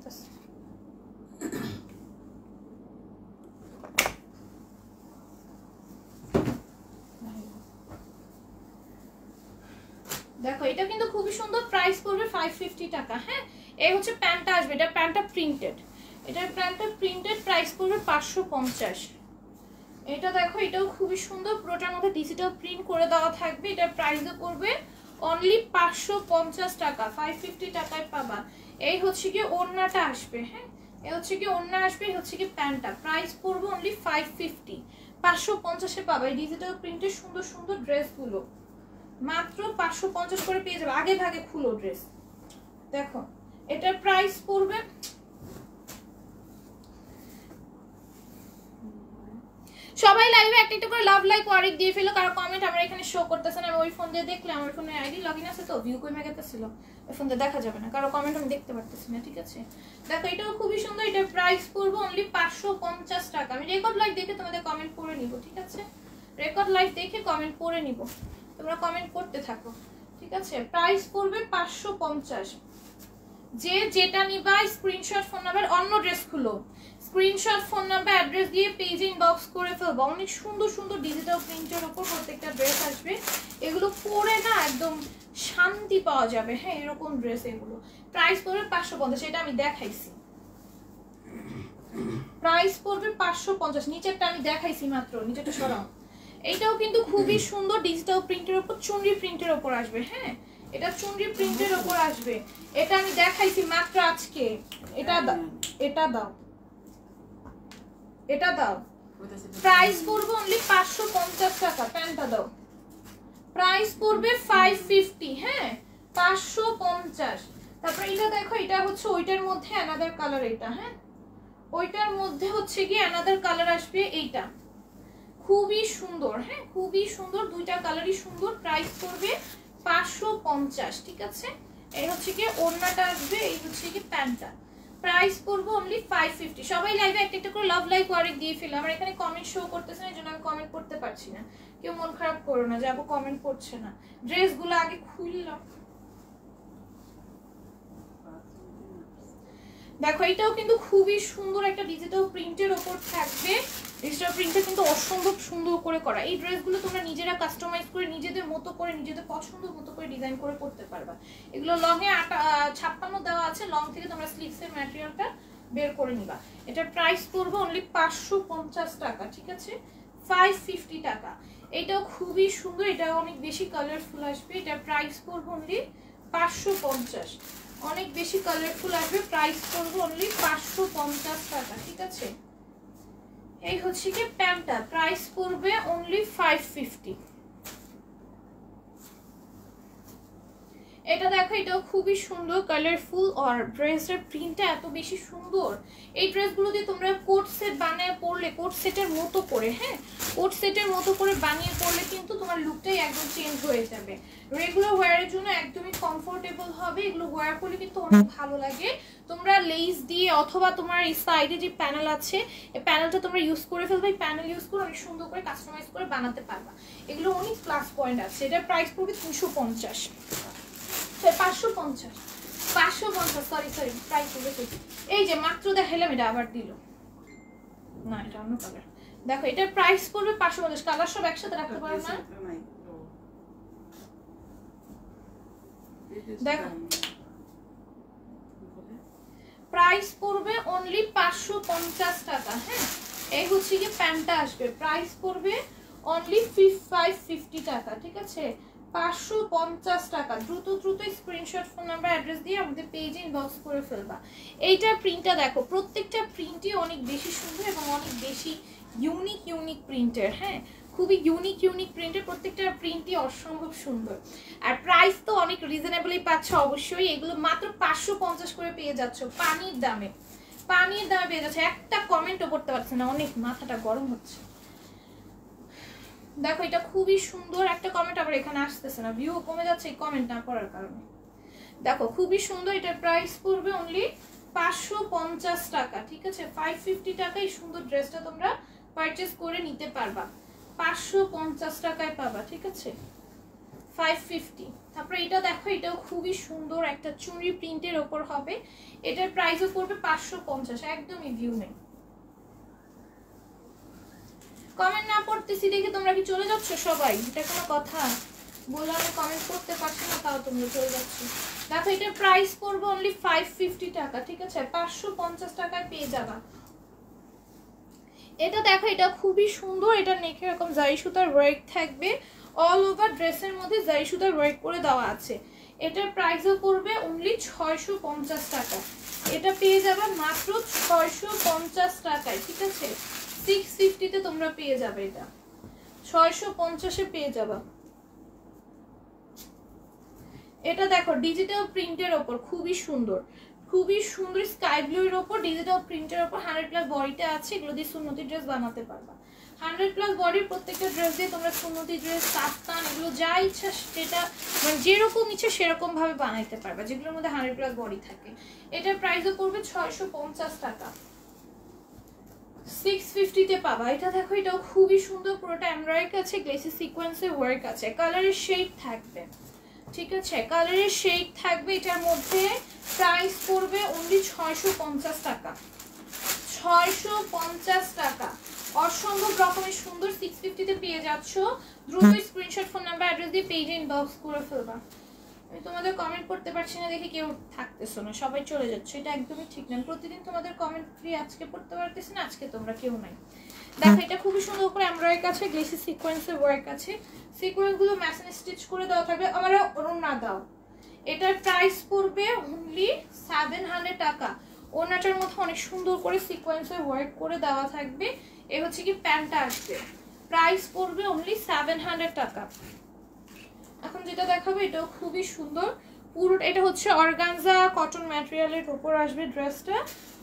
দেখো, এটা কিন্তু খুবই সুন্দর প্রাইস পড়বে ফাইভ ফিফটি টাকা হ্যাঁ? এই হচ্ছে প্যান্টটা আসবে, এটা প্যান্টটা প্রিন্টেড এটার প্যান্টটা প্রিন্টেড প্রাইস পড়বে পাঁচশো পঞ্চাশ। এটা দেখো, এটাও খুবই সুন্দর, পুরোটার মধ্যে ডিজিটাল প্রিন্ট করে দেওয়া থাকবে। এটার প্রাইসও পড়বে অনলি পাঁচশো পঞ্চাশ টাকা ফাইভ ফিফটি টাকায় পাবা। এই হচ্ছে কি ওড়নাটা আসবে হ্যাঁ? এই হচ্ছে কি, অন্য আসবে হচ্ছে কি প্যান্টটা। প্রাইস পড়বে অনলি ফাইভ ফিফটি পাঁচশো পঞ্চাশে পাবে ডিজিটাল প্রিন্টের সুন্দর সুন্দর ড্রেসগুলো। মাত্র পাঁচশো পঞ্চাশ করে পেয়ে যাবে, আগে ভাগে খুলো ড্রেস দেখো, এটার প্রাইস পড়বে সবাই লাইভে একটা একটা করে লাভ লাইক ওয়ারিক দিয়ে ফেলো কারও কমেন্ট আমার এখানে শো করতেছে না আমি ওই ফোন দিয়ে দেখলে আমার ফোনে আইডি লগ ইন আছে তো ভিউ কই মেগাতেছিল ওই ফোন দিয়ে দেখা যাবে না, কারও কমেন্ট আমি দেখতে পারতেছি না, ঠিক আছে? দেখো, এটাও খুবই সুন্দর এটার প্রাইস পড়বে অনলি পাঁচশো পঞ্চাশ টাকা। আমি রেকর্ড লাইভ দেখে তোমাদের কমেন্ট করে নিব, ঠিক আছে? রেকর্ড লাইভ দেখে কমেন্ট করে নিব। তোমরা কমেন্ট করতে থাকো, ঠিক আছে? প্রাইস পড়বে পাঁচশো পঞ্চাশ। যে যেটা নিবা স্ক্রিনশট ফোন নাম্বার অন্য ড্রেস খুলো। স্ক্রিনশট ফোন নাম্বার অ্যাড্রেস দিয়ে পেজ ইনবক্স করে ফেলব। অনেক সুন্দর সুন্দর ডিজিটাল প্রিন্টের ওপর প্রত্যেকটা ড্রেস আসবে। এগুলো পরে না একদম শান্তি পাওয়া যাবে। হ্যাঁ এরকম ড্রেস এগুলো। প্রাইস পড়বে পাঁচশো পঞ্চাশ এটা আমি দেখাইছি। প্রাইস পড়বে পাঁচশো পঞ্চাশ, নিচেরটা আমি দেখাইছি মাত্র, নিচেরটা সরাও। এইটাও কিন্তু খুবই সুন্দর ডিজিটাল প্রিন্টের ওপর, চুনরি প্রিন্টের ওপর আসবে হ্যাঁ? এটা চুনরি প্রিন্টের ওপর আসবে। এটা আমি দেখাইছি মাত্র আজকে। এটা দাও এটা দাও। এটা দাও। প্রাইস পড়বে অনলি পাঁচশো পঞ্চাশ টাকা প্যান্টটা দাও। প্রাইস পড়বে ফাইভ ফিফটি হ্যাঁ? পাঁচশো পঞ্চাশ। তারপর এটা দেখো এটা হচ্ছে ওইটার মধ্যে অ্যানাদার কালার এটা হ্যাঁ? ওইটার মধ্যে হচ্ছে কি অ্যানাদার কালার আসবে এইটা। খুবই সুন্দর হ্যাঁ? খুবই সুন্দর দুইটা কালারই সুন্দর। প্রাইস পড়বে পাঁচশো পঞ্চাশ ঠিক আছে? এই হচ্ছে কি ওড়নাটা আসবে এই হচ্ছে কি প্যান্টটা। প্রাইস পড়ব অনলি ফাইভ ফিফটি সবাই লাইভে একটা একটা করে লাভ লাইক ওয়ারেক দিয়ে ফেলো। আমার এখানে কমেন্ট শো করতেছে না, এই জন্য আমি কমেন্ট করতে পারছি না। কেউ মন খারাপ করো না, যাব কমেন্ট করছে না। ড্রেসগুলো আগে খুললাম। দেখো, এটাও কিন্তু খুবই সুন্দর একটা ডিজিটাল প্রিন্টের ওপর থাকবে। ডিজিটাল প্রিন্টটা কিন্তু অসম্ভব সুন্দর করে করা। এই ড্রেসগুলো তোমরা নিজেরা কাস্টমাইজ করে, নিজেদের মতো করে, নিজেদের পছন্দ মতো করে ডিজাইন করে করতে পারবা। এগুলো লং এ ছাপ্পান্ন দেওয়া আছে লং থেকে তোমরা স্লিভসের ম্যাটেরিয়ালটা বের করে নিবা। এটার প্রাইস পড়বে অনলি পাঁচশো পঞ্চাশ টাকা, ঠিক আছে? ফাইভ ফিফটি টাকা। এটাও খুবই সুন্দর এটা অনেক বেশি কালারফুল আসবে। এটার প্রাইস পড়বে অনলি পাঁচশো পঞ্চাশ। অনেক বেশি কালারফুল আসবে প্রাইস পড়বে অনলি পাঁচশো পঞ্চাশ টাকা, ঠিক আছে? এই হচ্ছে কি প্যান্টটা প্রাইস পড়বে অনলি ফাইভ ফিফটি এটা দেখো এটাও খুবই সুন্দর কালারফুল আর ড্রেসের প্রিন্টটা এত বেশি সুন্দর। এই ড্রেসগুলো দিয়ে তোমরা কোট সেট বানিয়ে পরলে কোট সেটের মতো করে হ্যাঁ? কোট সেটের মতো করে বানিয়ে পরলে কিন্তু তোমার লুকটাই একদম চেঞ্জ হয়ে যাবে। রেগুলার ওয়্যারের জন্য একদমই কমফোর্টেবল হবে এগুলো ওয়্যার করলে কিন্তু অনেক ভালো লাগে। তোমরা লেস দিয়ে অথবা তোমার এই সাইডে যে প্যানেল আছে এই প্যানেলটা তোমরা ইউজ করে ফেলবে এই প্যানেল ইউজ করে অনেক সুন্দর করে কাস্টমাইজ করে বানাতে পারবা। এগুলো অনেক প্লাস পয়েন্ট আছে এটার প্রাইস পড়বে তিনশো পঞ্চাশ। প্রাইস পড়বে অনলি পাঁচশো পঞ্চাশ টাকা হ্যাঁ? এই হচ্ছে কি প্যান্টটা আসবে। প্রাইস পড়বে অনলি ফাইভ ফিফটি টাকা, ঠিক আছে? পাঁচশো পঞ্চাশ টাকা। দ্রুত দ্রুত স্ক্রিনশট ফোন নাম্বার অ্যাড্রেস দিয়ে আমাদের পেজে ইনবক্স করে ফেলবা। এইটার প্রিন্টটা দেখো, প্রত্যেকটা প্রিন্টই অনেক বেশি সুন্দর এবং অনেক বেশি ইউনিক ইউনিক প্রিন্টের হ্যাঁ? খুবই ইউনিক ইউনিক প্রিন্টের প্রত্যেকটা প্রিন্টই অসম্ভব সুন্দর। আর প্রাইস তো অনেক রিজনেবলই পাচ্ছ অবশ্যই। এগুলো মাত্র পাঁচশো পঞ্চাশ করে পেয়ে যাচ্ছ পানির দামে। পানির দামে পেয়ে যাচ্ছে। একটা কমেন্টও করতে পারছে না, অনেক মাথাটা গরম হচ্ছে। দেখো, এটা খুবই সুন্দর একটা কমেন্ট আবার এখানে আসতেছে না। ভিউ কমে যাচ্ছে এই কমেন্ট না করার কারণে। দেখো, খুবই সুন্দর, এটার প্রাইস পড়বে অনলি পাঁচশো পঞ্চাশ টাকা, ঠিক আছে? ফাইভ ফিফটি টাকায় সুন্দর ড্রেসটা তোমরা পারচেস করে নিতে পারবা। পাঁচশো পঞ্চাশ টাকায় পাবা, ঠিক আছে? ফাইভ ফিফটি তারপরে এটা দেখো, এটাও খুবই সুন্দর একটা চুনরি প্রিন্টের ওপর হবে। এটার প্রাইসও পড়বে পাঁচশো পঞ্চাশ, একদমই ভিউ নেই। কমেন্ট না পড়তেছি দেখে তোমরা কি চলে যাচ্ছ সবাই? এটা কোনো কথা। বলে আমি কমেন্ট করতে পারছি না, তাও তোমরা চলে যাচ্ছ। দেখো এটার প্রাইস পড়বে অনলি ফাইভ ফিফটি টাকা, ঠিক আছে? পাঁচশো পঞ্চাশ টাকায় পেয়ে যাবা। এটা দেখো, এটা খুবই সুন্দর। এটা নেকে এরকম জারি সুতার ওয়ার্ক থাকবে। অল ওভার ড্রেসের মধ্যে জারি সুতার ওয়ার্ক করে দেওয়া আছে। এটার প্রাইসও পড়বে অনলি ছয়শো পঞ্চাশ টাকা। এটা পেয়ে যাবে মাত্র ছয়শো পঞ্চাশ টাকায়, ঠিক আছে? সিক্স ফিফটিতে তোমরা পেয়ে যাবে এটা। ছয়শো পঞ্চাশে পেয়ে যাবা। এটা দেখো ডিজিটাল প্রিন্টের ওপর, খুবই সুন্দর। খুবই সুন্দর স্কাই ব্লু এর ওপর ডিজিটাল প্রিন্টের ওপর হান্ড্রেড প্লাস বডিটা আছে, এগুলো দিয়ে সুন্নতি ড্রেস বানাতে পারবা। হান্ড্রেড প্লাস বডির প্রত্যেকটা ড্রেস দিয়ে তোমরা সুন্নতি ড্রেস কাপ্তান এগুলো যা ইচ্ছা সেটা মানে যেরকম ইচ্ছা সেরকম ভাবে বানাইতে পারবা, যেগুলোর মধ্যে হান্ড্রেড প্লাস বডি থাকে। এটার প্রাইসও পড়বে ছয়শো পঞ্চাশ টাকা। সিক্স ফিফটিতে পাবা। এটা দেখো এটাও খুবই সুন্দর পুরোটা আছে গ্লেসি ওয়ার্ক আছে। কালারের শেড থাকবে। ঠিক আছে? কালারের শেড থাকবে এটার মধ্যে প্রাইস পড়বে অনলি ছয়শো পঞ্চাশ টাকা। ছয়শো পঞ্চাশ টাকা। অসম্ভব রকমের সুন্দর সিক্স ফিফটিতে পেয়ে যাচ্ছ। দ্রুত স্ক্রিনশট ফোন নাম্বার অ্যাড্রেস দিয়ে পেজে ইনবক্স করে ফেলবা। আমি তোমাদের কমেন্ট করতে পারছি না, দেখে কেউ থাকতেছো না, সবাই চলে যাচ্ছে, এটা একদমই ঠিক না। প্রতিদিন তোমাদের কমেন্ট ফ্রি আজকে পড়তে পারতেছি না, আজকে তোমরা কেউ নাই। দেখো, এটা খুবই সুন্দর করে এমব্রয়ডারি কাছে গ্লেসি সিকোয়েন্সের ওয়ার্ক আছে সিকোয়েন্সগুলো ম্যাশিন স্টিচ করে দেওয়া থাকবে আমার না দাও। এটার প্রাইস পড়বে অনলি সেভেন হান্ড্রেড টাকা। ওনাটার মধ্যে অনেক সুন্দর করে সিকোয়েন্সের ওয়ার্ক করে দেওয়া থাকবে। এ হচ্ছে কি প্যান্টটা আসবে। প্রাইস পড়বে অনলি সেভেন হান্ড্রেড টাকা। এখন যেটা দেখাবো, এটাও খুবই সুন্দর। পুরো এটা হচ্ছে অর্গানজা কটন ম্যাটেরিয়ালের উপর আসবে ড্রেসটা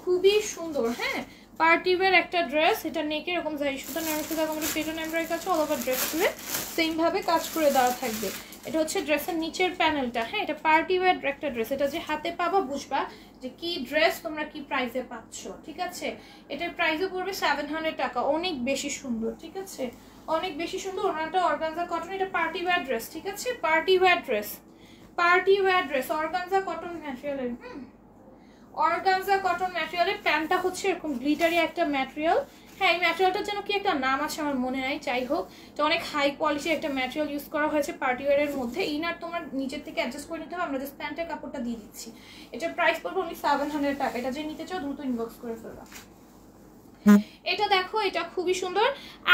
খুবই সুন্দর হ্যাঁ? পার্টি ওয়ার একটা ড্রেস এটা নেকে এরকম যাই সুতা নানা সুতা আমাদের পেটন এমব্রয়ডারি কাছে অল ওভার ড্রেস করে সেমভাবে কাজ করে দেওয়া থাকবে। এটা হচ্ছে ড্রেসের নিচের প্যানেলটা হ্যাঁ? এটা পার্টি ওয়ার একটা ড্রেস এটা যে হাতে পাবা বুঝবা যে কি ড্রেস তোমরা কি প্রাইসে পাচ্ছ, ঠিক আছে? এটার প্রাইসও পড়বে সেভেন টাকা, অনেক বেশি সুন্দর, ঠিক আছে? অনেক বেশি সুন্দর ওনাটা অর্গানজা কটন এটা পার্টি ওয়্যার ড্রেস ঠিক আছে? Party wear dress party wear dress organza cotton ম্যাটেরিয়ালের হুম? অর্গানজা কটন ম্যাটেরিয়ালের প্যান্টটা হচ্ছে এরকম গ্লিটারি একটা ম্যাটেরিয়াল হ্যাঁ এই ম্যাটেরিয়ালটার যেন কি একটা নাম আছে আমার মনে নাই, যাই হোক। তো অনেক হাই কোয়ালিটির একটা ম্যাটেরিয়াল ইউজ করা হয়েছে পার্টি ওয়ারের মধ্যে। ইনার তোমার নিজের থেকে অ্যাডজাস্ট করে নিতে হবে, আমরা জাস্ট প্যান্টের কাপড়টা দিয়ে দিচ্ছি। এটার প্রাইস পড়বে অনলি সেভেন হান্ড্রেড টাকা। এটা যে নিতে চাও, দ্রুত ইনবক্স করে ফেলবা এটা দেখো, এটা খুবই সুন্দর।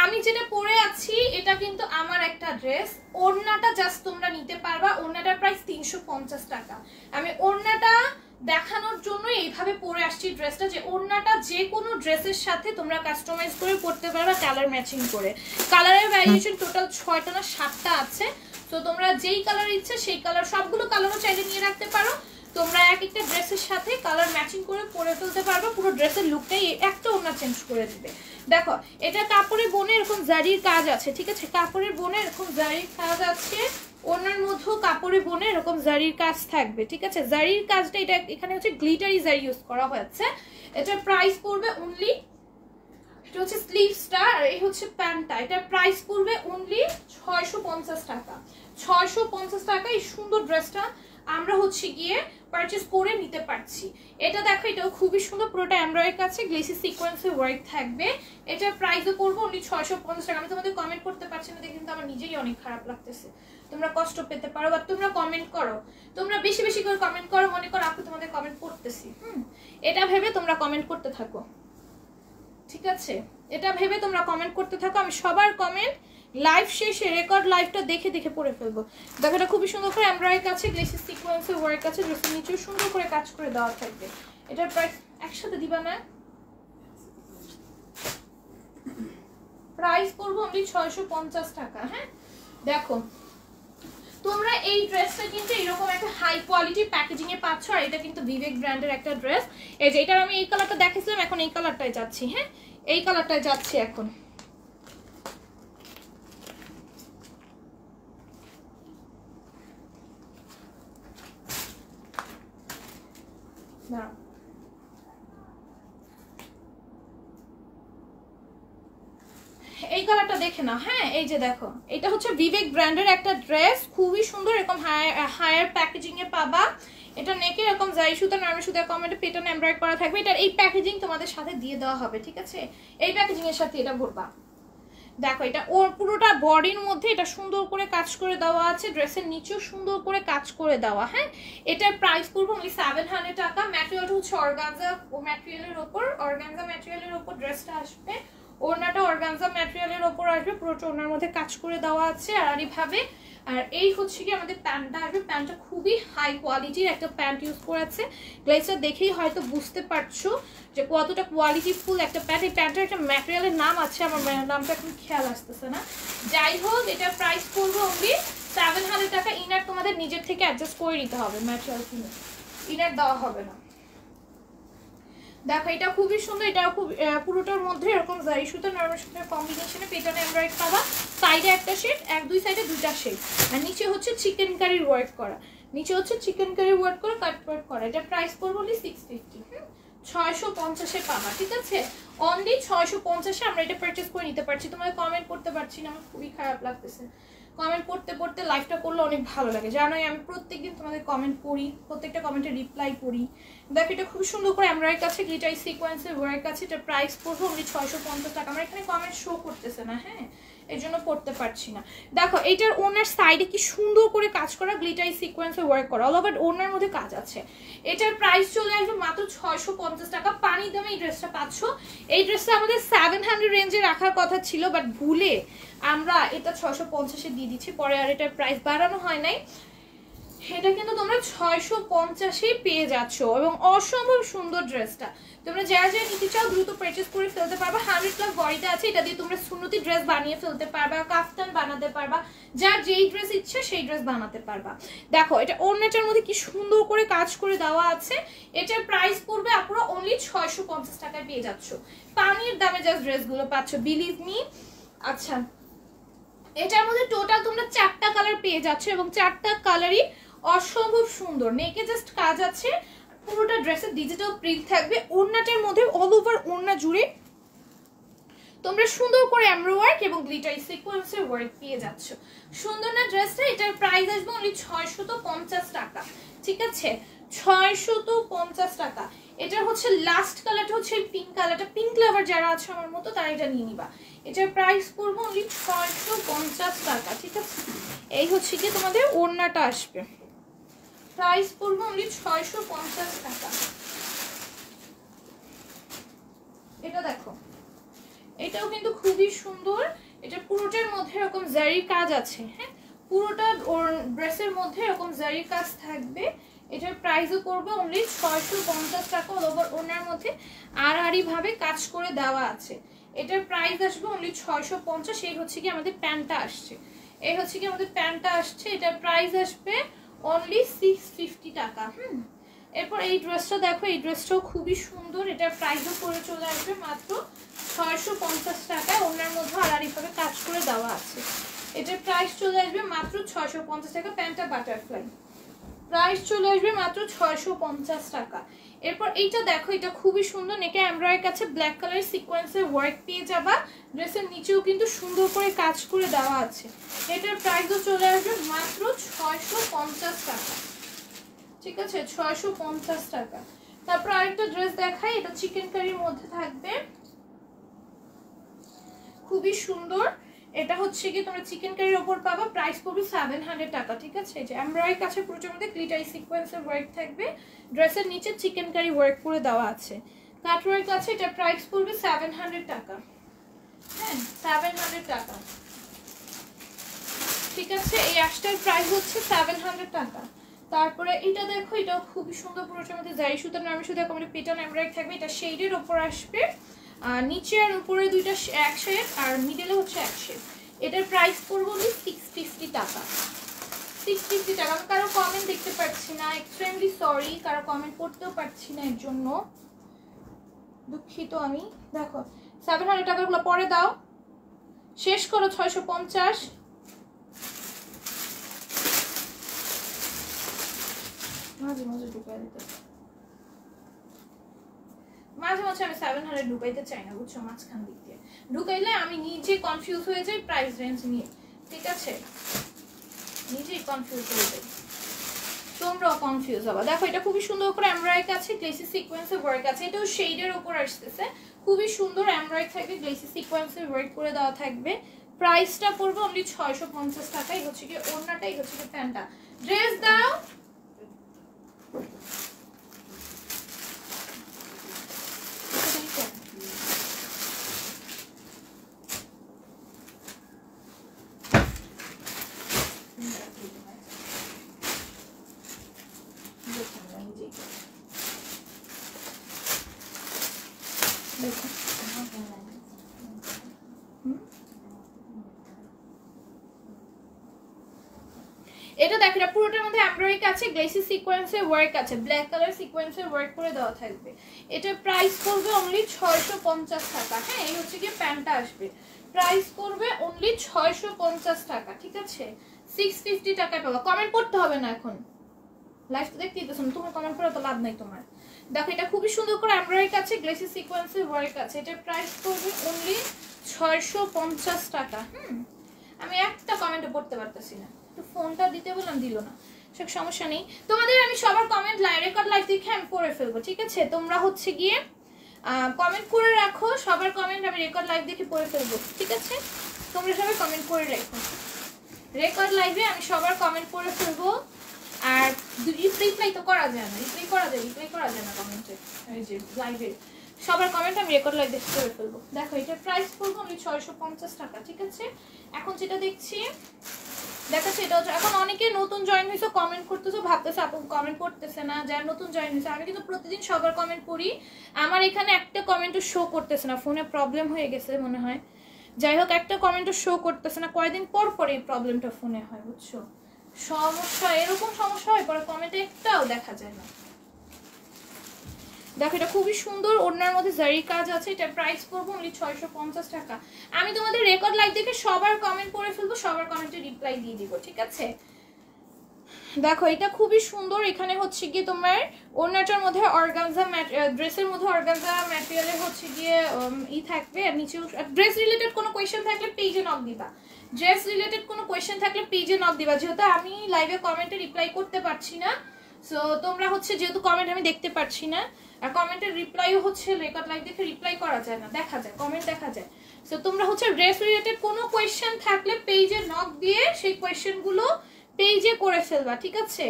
আমি যেটা পরে আছি, এটা কিন্তু আমার একটা ড্রেস। ওড়নাটা জাস্ট তোমরা নিতে পারবা। ওড়নাটার প্রাইস তিনশো পঞ্চাশ টাকা। আমি ওড়নাটা দেখানোর জন্য এইভাবে পরে আসছি ড্রেসটা যে ওড়নাটা যে কোনো ড্রেসের সাথে তোমরা কাস্টমাইজ করে পরতে পারবা কালার ম্যাচিং করে। কালারের ভ্যারিয়েশন টোটাল ছয়টা না সাতটা আছে। তো তোমরা যেই কালার ইচ্ছে সেই কালার সবগুলো কালারও চাইলে নিয়ে রাখতে পারো। তোমরা এক একটা ড্রেসের সাথে কালার ম্যাচিং করে পরে ফেলতে পারবে, পুরো ড্রেসের লুকটাই একটা ওনা চেঞ্জ করে দিবে। দেখো, এটা কাপড়ের বনে এরকম জারির কাজ আছে, ঠিক আছে? কাপড়ের বনে এরকম জারির কাজ আছে ওনার মধ্যেও কাপড়ে বনে এরকম জারির কাজ থাকবে, ঠিক আছে? জারির কাজটা এটা এখানে হচ্ছে গ্লিটারি জারি ইউজ করা হয়েছে। এটার প্রাইস পড়বে অনলি এটা হচ্ছে স্লিভসটা আর এই হচ্ছে প্যান্টটা এটার প্রাইস পড়বে অনলি ছয়শো পঞ্চাশ টাকা। ছয়শো পঞ্চাশ টাকা এই সুন্দর ড্রেসটা আমরা হচ্ছে গিয়ে পারচেস করে নিতে পারছি। এটা দেখো, এটাও খুবই সুন্দর, পুরোটা এমব্রয়ের কাছে গ্লেসি সিকোয়েন্সে ওয়ার্ক থাকবে। এটার প্রাইসও করব উনি ছয়শো পঞ্চাশ টাকা। আমি তোমাদের কমেন্ট করতে পারছি না কিন্তু আমার নিজেই অনেক খারাপ লাগতেছে। তোমরা কষ্ট পেতে পারো বা তোমরা কমেন্ট করো। তোমরা বেশি বেশি করে কমেন্ট করো, মনে করো আপু তোমাদের কমেন্ট করতেছি। হুম, এটা ভেবে তোমরা কমেন্ট করতে থাকো। ঠিক আছে? এটা ভেবে তোমরা কমেন্ট করতে থাকো, আমি সবার কমেন্ট লাইভ শেষে রেকর্ড লাইভটা দেখে দেখে পড়ে ফেলব। দেখো এটা খুবই সুন্দর করে এমব্রয়ের কাছে গ্লেসি সিকোয়েন্সের ওয়ার্ক আছে ড্রেসের নিচেও সুন্দর করে কাজ করে দেওয়া থাকবে। এটার প্রাইস একসাথে দিবা না প্রাইস পড়ব অনলি ছয়শো পঞ্চাশ টাকা হ্যাঁ? দেখো, তোমরা এই ড্রেসটা কিন্তু এরকম একটা হাই কোয়ালিটি প্যাকেজিং এ পাচ্ছ, আর এটা কিন্তু বিবেক ব্র্যান্ডের একটা ড্রেস এই যে, এটার আমি এই কালারটা দেখেছিলাম এখন এই কালারটায় যাচ্ছি হ্যাঁ? এই কালারটায় যাচ্ছি এখন। দাঁড়াও এই কালারটা দেখে না হ্যাঁ এই যে দেখো, এটা হচ্ছে বিবেক ব্র্যান্ডের একটা ড্রেস খুবই সুন্দর, এরকম হায়ার প্যাকেজিং এ পাবা। এটা নেকে এরকম যাই সুতা নর্মাল সুতা কমেন্টে পেটার্ন এমব্রয়েড করা থাকবে। এটার এই প্যাকেজিং তোমাদের সাথে দিয়ে দেওয়া হবে, ঠিক আছে? এই প্যাকেজিং এর সাথে এটা ভরবা। দেখো, এটা ওর পুরোটা বডির মধ্যে এটা সুন্দর করে কাজ করে দেওয়া আছে ড্রেসের নিচেও সুন্দর করে কাজ করে দেওয়া হ্যাঁ? এটার প্রাইস করব আমি সেভেন হান্ড্রেড টাকা। ম্যাটেরিয়ালটা হচ্ছে অর্গানজা ম্যাটেরিয়ালের ওপর অর্গানজা ম্যাটেরিয়ালের ওপর ড্রেসটা আসবে ওড়নাটা অর্গানজা ম্যাটেরিয়ালের ওপর আসবে, পুরোটা ওনার মধ্যে কাজ করে দেওয়া আছে আর এইভাবে আর এই হচ্ছে কি আমাদের প্যান্টটা আসবে। প্যান্টটা খুবই হাই কোয়ালিটির একটা প্যান্ট ইউজ করেছে। গ্লেসটা দেখেই হয়তো বুঝতে পারছ যে কতটা কোয়ালিটি ফুল একটা প্যান্ট। এই প্যান্টের একটা ম্যাটেরিয়ালের নাম আছে, আমার নামটা এখন খেয়াল আসতেছে না। যাই হোক এটা প্রাইস পড়বে অনলি সেভেন টাকা। ইনার তোমাদের নিজের থেকে অ্যাডজাস্ট করে নিতে হবে ম্যাটেরিয়াল কিনে। ইনার দেওয়া হবে না। দেখো, এটা খুবই সুন্দর, এটা খুব পুরোটার মধ্যে এরকম জারি সুতো নর্মাল সুতোর কম্বিনেশনে পেটানো এমব্রয়েড পাবা সাইডে একটা শেড এক দুই সাইডে দুইটা শেড আর নিচে হচ্ছে চিকেন কারির ওয়ার্ক করা। নিচে হচ্ছে চিকেন কারির ওয়ার্ক করা কাট ওয়ার্ক করা। এটা প্রাইস পড়ব হলে সিক্স ফিফটি ছয়শো পঞ্চাশে পাবা, ঠিক আছে? অনলি ছয়শো পঞ্চাশে আমরা এটা পারচেস করে নিতে পারছি। তোমাদের কমেন্ট করতে পারছি না, আমার খুবই খারাপ লাগতেছে। কমেন্ট করতে পড়তে লাইভটা করলে অনেক ভালো লাগে। জানোই আমি প্রত্যেক দিন তোমাদের কমেন্ট পড়ি প্রত্যেকটা কমেন্টে রিপ্লাই করি। দেখো, এটা খুব সুন্দর করে এমব্রয়ের কাছে গ্লিটারি সিকোয়েন্সের ওয়ার্ক কাছে এটা প্রাইস পড়ব অনলি ছয়শো পঞ্চাশ টাকা। আমার এখানে কমেন্ট শো করতেছে না হ্যাঁ? এই জন্য পড়তে পারছি না। দেখো এইটার ওনার সাইডে কি সুন্দর করে কাজ করা গ্লিটারি সিকোয়েন্সে ওয়ার্ক করা অল ওভার ওনার মধ্যে কাজ আছে। এটার প্রাইস চলে আসবে মাত্র ছয়শো পঞ্চাশ টাকা। পানি দামে এই ড্রেসটা পাচ্ছ। এই ড্রেসটা আমাদের সেভেন হান্ড্রেড রেঞ্জে রাখার কথা ছিল বাট ভুলে আমরা এটা ছশো পঞ্চাশে দিয়ে দিচ্ছি। পরে আর এটার প্রাইস বাড়ানো হয় নাই। এটা কিন্তু তোমরা ছয়শো পঞ্চাশে পেয়ে যাচ্ছ এবং অসম্ভব সুন্দর ড্রেসটা। তোমরা যারা যারা নিতে চাও দ্রুত পারচেস করে ফেলতে পারবা। হান্ড্রেড প্লাস বডিতে আছে, এটা দিয়ে তোমরা সুন্নতি ড্রেস বানিয়ে ফেলতে পারবা, কাফতান বানাতে পারবা, যার যেই ড্রেস ইচ্ছে সেই ড্রেস বানাতে পারবা। দেখো, এটা অন্যটার মধ্যে কি সুন্দর করে কাজ করে দেওয়া আছে, এটার প্রাইস পড়বে আপনারা অনলি ছয়শো পঞ্চাশ টাকায় পেয়ে যাচ্ছ। পানির দামে জাস্ট ড্রেসগুলো পাচ্ছ বিলিভ মি আচ্ছা এটার মধ্যে টোটাল তোমরা চারটা কালার পেয়ে যাচ্ছ এবং চারটা কালারই অসম্ভব সুন্দর। নেকে জাস্ট কাজ আছে, পুরোটা ড্রেসের ডিজিটাল প্রিন্ট থাকবে, ওড়নাটার মধ্যে অল ওভার ওড়না জুড়ে তোমরা সুন্দর করে এমব্রোয়ার্ক এবং গ্লিটারি সিকোয়েন্সের ওয়ার্ক পেয়ে যাচ্ছ। সুন্দর না ড্রেসটা এটার প্রাইস আসবে অনলি ছয়শত পঞ্চাশ টাকা, ঠিক আছে? ছয়শত পঞ্চাশ টাকা। এটার হচ্ছে লাস্ট কালারটা হচ্ছে পিঙ্ক কালারটা পিঙ্ক লাভার যারা আছে আমার মতো, তারা এটা নিয়ে নিবা। এটার প্রাইস পড়ব অনলি ছয়শো পঞ্চাশ টাকা, ঠিক আছে? এই হচ্ছে কি তোমাদের ওড়নাটা আসবে। প্রাইস পড়ব অনলি ছয়শো পঞ্চাশ টাকা। এটা দেখো। এটাও কিন্তু খুবই সুন্দর। এটা পুরোটার মধ্যে এরকম জারি কাজ আছে হ্যাঁ? পুরোটা ওর ড্রেসের মধ্যে এরকম জারি কাজ থাকবে। এটার প্রাইসও করবে অনলি ছয়শো পঞ্চাশ টাকা ওভার ওনার মধ্যে আড়াআড়ি ভাবে কাজ করে দেওয়া আছে। এটার প্রাইস আসবে অনলি ছয়শো পঞ্চাশ। এই হচ্ছে কি আমাদের প্যান্টটা আসছে। এই হচ্ছে কি আমাদের প্যান্টটা আসছে। এটার প্রাইস আসবে অনলি সিক্স ফিফটি টাকা। হুম। এরপর এই ড্রেসটা দেখো, এই ড্রেসটাও খুবই সুন্দর। এটার প্রাইসও করে চলে আসবে মাত্র ছয়শো পঞ্চাশ টাকায় ওনার মধ্যে আড়াআড়িভাবে কাজ করে দেওয়া আছে। এটার প্রাইস চলে আসবে মাত্র ছয়শো পঞ্চাশ টাকা, প্যান্টটা বাটারফ্লাই প্রাইস চলে আসবে মাত্র ছয়শো পঞ্চাশ টাকা। এরপর এইটা দেখো, এটা খুবই সুন্দর। নেকে এমব্রয়ের কাছে ব্ল্যাক কালার সিকোয়েন্সের ওয়ার্ক পেয়ে যাবা। ড্রেসের নিচেও কিন্তু সুন্দর করে কাজ করে দেওয়া আছে। এটার প্রাইসও চলে আসবে মাত্র ছয়শো পঞ্চাশ টাকা। ঠিক আছে, ছয়শো পঞ্চাশ টাকা। তারপর আরেকটা ড্রেস দেখাই, এটা চিকেন কারির মধ্যে থাকবে। খুবই সুন্দর। এটা হচ্ছে কি তোমরা চিকেন কারির ওপর পাবা প্রাইস পড়বে সেভেন হান্ড্রেড টাকা, ঠিক আছে? যে এমব্রয়ের কাছে পুরোটার মধ্যে গ্লিটারি সিকোয়েন্সের ওয়ার্ক থাকবে। ড্রেসের নিচে চিকেন কারি ওয়ার্ক করে দেওয়া আছে। কাটওয়ার কাছে এটা প্রাইস পড়বে সেভেন হান্ড্রেড টাকা। হ্যাঁ সেভেন হান্ড্রেড টাকা। ঠিক আছে? এই অ্যাশটার প্রাইস হচ্ছে সেভেন হান্ড্রেড টাকা। তারপরে এটা দেখো, এটাও খুবই সুন্দর পুরোটার মধ্যে জারি সুতার নামে শুধু একেবারে পেটান এমব্রয়েড থাকবে। এটা শেডের ওপর আসবে। নিচে আর উপরে দুইটা এক শেড আর মিডলে হচ্ছে এক শেড এটার প্রাইস পড়ব আমি সিক্স ফিফটি টাকা। সিক্স ফিফটি টাকা। আমি কারও কমেন্ট দেখতে পাচ্ছি না। এক্সট্রিমলি সরি কারও কমেন্ট করতেও পারছি না এর জন্য। দুঃখিত আমি। দেখো সেভেন হান্ড্রেড টাকাগুলো পরে দাও। শেষ করো ছয়শো পঞ্চাশ। মাঝে মাঝে ঢুকাই দিতে। মাঝে মাঝে আমি সেভেন হান্ড্রেড ঢুকাইতে চাই না, বুঝছ? মাঝখান দিক দিয়ে। ঢুকাইলে আমি নিজে কনফিউজ হয়ে যাই প্রাইস রেঞ্জ নিয়ে। ঠিক আছে? নিজেই কনফিউজ হয়ে যাই। তোমরাও কনফিউজ হবা। দেখো, এটা খুবই সুন্দর করে এমব্রয়েড আছে গ্লেসি সিকোয়েন্সের ওয়ার্ক আছে। এটাও শেডের উপর আসতেছে। খুবই সুন্দর এমব্রয়েড থাকবে গ্লেসি সিকোয়েন্সের ওয়ার্ক করে দেওয়া থাকবে। প্রাইসটা পড়বে অনলি ছয়শো পঞ্চাশ টাকাই হচ্ছে কি ওড়নাটাই হচ্ছে কি প্যান্টটা ড্রেস দাও এটা দেখো এটা পুরোটার মধ্যে এমব্রয়ডারি আছে গ্লেসি সিকোয়েন্সের ওয়ার্ক আছে। ব্ল্যাক কালার সিকোয়েন্সের ওয়ার্ক করে দেওয়া থাকবে। এটার প্রাইস করবে অনলি ছয়শো পঞ্চাশ টাকা। হ্যাঁ এই হচ্ছে কি প্যান্টটা আসবে। প্রাইস করবে অনলি ছয়শো পঞ্চাশ টাকা, ঠিক আছে? সিক্স ফিফটি টাকা পাবা। কমেন্ট করতে হবে না এখন। লাইফ তো দেখতেই তোমার কমেন্ট করে তো লাভ নাই তোমার। দেখো, এটা খুবই সুন্দর করে এমব্রয়ডারি আছে গ্লেসি সিকোয়েন্সের ওয়ার্ক আছে। এটার প্রাইস করবে অনলি ছয়শো পঞ্চাশ টাকা, হুম? আমি একটা কমেন্টও পড়তে পারতেছি না। একটু ফোনটা দিতে বললাম, দিল না। সব সমস্যা নেই। তোমাদের আমি সবার কমেন্ট লাইভ রেকর্ড লাইভ দেখে আমি পড়ে ফেলব, ঠিক আছে? তোমরা হচ্ছে গিয়ে কমেন্ট করে রাখো, সবার কমেন্ট আমি রেকর্ড লাইভ দেখে পড়ে ফেলব, ঠিক আছে? তোমরা সবাই কমেন্ট করে রাখো। রেকর্ড লাইভে আমি সবার কমেন্ট করে ফেলব। আর রিপ্লাই তো করা যায় না রিপ্লাই করা যায় রিপ্লাই করা যায় না কমেন্টে এই যে লাইভে সবার কমেন্ট আমি রেকর্ড লাইভ দেখে করে ফেলব। দেখো, এটার প্রাইস পড়ব আমি ছয়শো পঞ্চাশ টাকা, ঠিক আছে? এখন যেটা দেখছি দেখাচ্ছে, এটা হচ্ছে, এখন অনেকে নতুন জয়েন হয়েছে কমেন্ট করতেছো, ভাবতেছে, আপু কমেন্ট করতেছে না, যারা নতুন জয়েন হয়েছে, আমি কিন্তু প্রতিদিন সবার কমেন্ট করি। আমার এখানে একটা কমেন্টও শো করতেছে না ফোনে প্রবলেম হয়ে গেছে মনে হয়। যাই হোক, একটা কমেন্টও শো করতেছে না, কয়েকদিন পর পর এই প্রবলেমটা ফোনে হয়, বুঝছ? সমস্যা, এরকম সমস্যা হয়, পরে কমেন্টে একটাও দেখা যায় না। দেখো, এটা খুবই সুন্দর। ওড়নার মধ্যে জারি কাজ আছে। এটা প্রাইস পড়ব অনলি ছয়শো পঞ্চাশ টাকা। আমি তোমাদের রেকর্ড লাইভ দেখে সবার কমেন্ট করে ফেলব, সবার কমেন্টে রিপ্লাই দিয়ে দিব, ঠিক আছে? দেখো, এটা খুবই সুন্দর। এখানে হচ্ছে গিয়ে তোমার ওড়নাটার মধ্যে অর্গানজা ড্রেসের মধ্যে অর্গানজা ম্যাটেরিয়ালের হচ্ছে গিয়ে ই থাকবে। আর নিচেও ড্রেস রিলেটেড কোনো কোয়েশ্চেন থাকলে পেজে নক দিবা। ড্রেস রিলেটেড কোনো কোয়েশ্চেন থাকলে পেজে নক দিবা। যেহেতু আমি লাইভে কমেন্টে রিপ্লাই করতে পারছি না সো তোমরা হচ্ছে যেহেতু কমেন্ট আমি দেখতে পাচ্ছি না আর কমেন্টের রিপ্লাইও হচ্ছে রেকর্ড লাইভ দেখে রিপ্লাই করা যায় না, দেখা যায় কমেন্ট দেখা যায়। সো তোমরা হচ্ছে ড্রেস রিলেটেড কোনো কোয়েশ্চেন থাকলে পেজে নক দিয়ে সেই কোয়েশ্চেনগুলো পেজে করে ফেলবা, ঠিক আছে?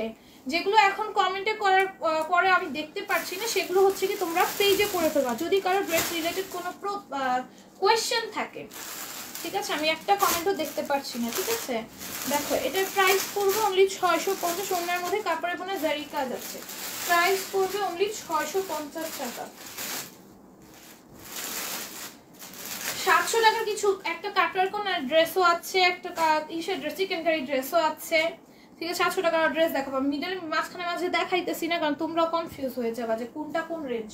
যেগুলো এখন কমেন্টে করার পরে আমি দেখতে পাচ্ছি না, সেগুলো হচ্ছে কি তোমরা পেজে করে ফেলবা। যদি কারও ড্রেস রিলেটেড কোনো কোয়েশ্চেন থাকে ঠিক আছে? আমি একটা কমেন্টও দেখতে পাচ্ছি না, ঠিক আছে? দেখো, এটার প্রাইস পড়বে অনলি ছয়শো পঞ্চাশ, অন্যের মধ্যে কাপড়ের বোনা জারি কাজ আছে। প্রাইস পড়বে অনলি ছয়শো পঞ্চাশ টাকা। সাতশো টাকার কিছু, একটা কাটার কোন ড্রেসও আছে, একটা ইসের ড্রেস চিকেন কারি ড্রেসও আছে। ঠিক আছে, সাতশো টাকার ড্রেস দেখাবো। মিডল মাঝখানে মাঝে দেখাইতেছি না, কারণ তোমরাও কনফিউজ হয়ে যাবা যে কোনটা কোন রেঞ্জ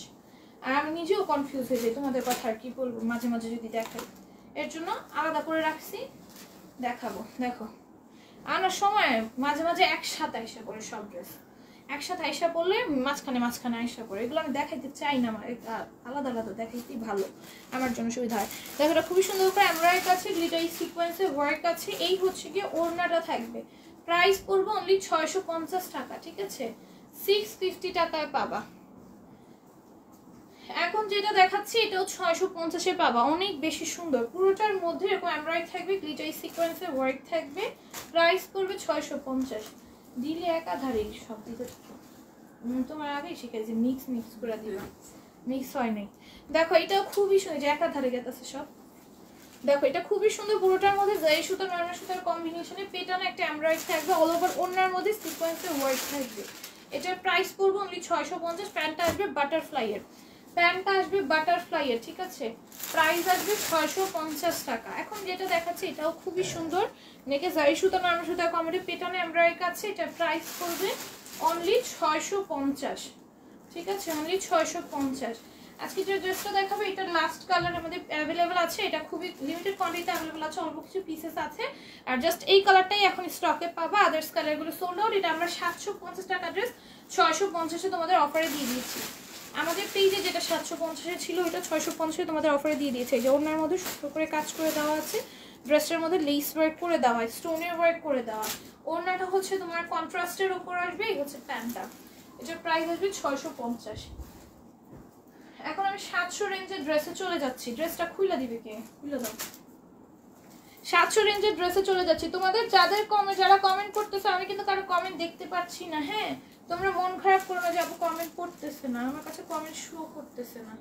আর আমি নিজেও কনফিউজ হয়ে যাই, তোমাদের কথা আর কি বলব? মাঝে মাঝে যদি দেখাই। এর জন্য আলাদা করে রাখছি। দেখাবো, দেখো। আনার সময় মাঝে মাঝে একসাথে আইসা করে সব ড্রেস একসাথে আইসা পড়লে মাঝখানে মাঝখানে আইসা পড়ে। এগুলো আমি দেখাইতে চাই না, আমার আলাদা আলাদা দেখাইতেই ভালো, আমার জন্য সুবিধা হয়। দেখো, এটা খুবই সুন্দর করে এমব্রয়েড আছে গ্লিটার সিকোয়েন্সে ওয়ার্ক আছে। এই হচ্ছে গিয়ে ওড়নাটা থাকবে। প্রাইস পড়বে অনলি ছয়শো পঞ্চাশ টাকা, ঠিক আছে? সিক্স ফিফটি টাকায় পাবা। এখন যেটা দেখাচ্ছি, এটাও ছয়শো পঞ্চাশে পাবা। অনেক বেশি সুন্দর। পুরোটার মধ্যে এরকম এমব্রয়েড থাকবে, গ্লিটার সিকোয়েন্সে ওয়ার্ক থাকবে, প্রাইস পড়বে ছয়শো পঞ্চাশ। দিলে একাধারে সব দিতে তোমার আগেই শিখেছি মিক্স মিক্স করে দিবা। মিক্স হয় নাই। দেখো, এটাও খুবই সুন্দর যে একাধারে গেতেছে সব। দেখো, এটা খুবই সুন্দর। পুরোটার মধ্যে জারি সুতা নর্মাল সুতার কম্বিনেশনে পেটানো একটা এমব্রয়েড থাকবে অল ওভার ওনার মধ্যে সিকোয়েন্সের ওয়ার্ক থাকবে। এটার প্রাইস পড়বে অনলি ছয়শো পঞ্চাশ, প্যান্টটা আসবে বাটারফ্লাই এর প্যান্টটা আসবে বাটারফ্লাই এর, ঠিক আছে? প্রাইস আসবে ছয়শো পঞ্চাশ টাকা। এখন যেটা দেখাচ্ছে, এটাও খুবই সুন্দর। নেকে জারি সুতা নর্মাল সুতা কমেডি পেটানো এমব্রয়েড আছে, এটা প্রাইস পড়বে অনলি ছয়শো পঞ্চাশ। ঠিক আছে? অনলি ছয়শো পঞ্চাশ। আজকে যে ড্রেসটা দেখাবো এটা লাস্ট কালার আমাদের অ্যাভেলেবেল আছে। এটা খুবই লিমিটেড কোয়ান্টিটিতে অ্যাভেলেবেল আছে, অল্প কিছু পিসেস আছে। আর জাস্ট এই কালারটাই এখন স্টকে পাবা। আদার্স কালারগুলো সোল্ড আউট এটা আমরা সাতশো পঞ্চাশ টাকা ড্রেস ছয়শো পঞ্চাশে তোমাদের অফারে দিয়ে দিয়েছি আমাদের পেজে যেটা সাতশো পঞ্চাশে ছিল, ওইটা ছয়শো পঞ্চাশে তোমাদের অফারে দিয়ে দিয়েছে। যে ওনার মধ্যে সুন্দর করে কাজ করে দেওয়া আছে। ড্রেসটার মধ্যে লেস ওয়ার্ক করে দেওয়া হয় স্টোনের ওয়ার্ক করে দেওয়া ওনাটা হচ্ছে তোমার কন্ট্রাস্টের ওপর আসবে, এই হচ্ছে প্যান্টটা। এটার প্রাইস আসবে ছয়শো পঞ্চাশ। এখন আমি সাতশো রেঞ্জের ড্রেসে চলে যাচ্ছি। ড্রেসটা খুলে দিবে কে? খুলে দাও। সাতশো রেঞ্জের ড্রেসে চলে যাচ্ছি। তোমাদের যাদের কমে যারা কমেন্ট করতেছে, আমি কিন্তু কারও কমেন্ট দেখতে পাচ্ছি না হ্যাঁ? তোমরা মন খারাপ করো না যে আপু কমেন্ট করতেছে না, আমার কাছে কমেন্ট শো করতেছে না।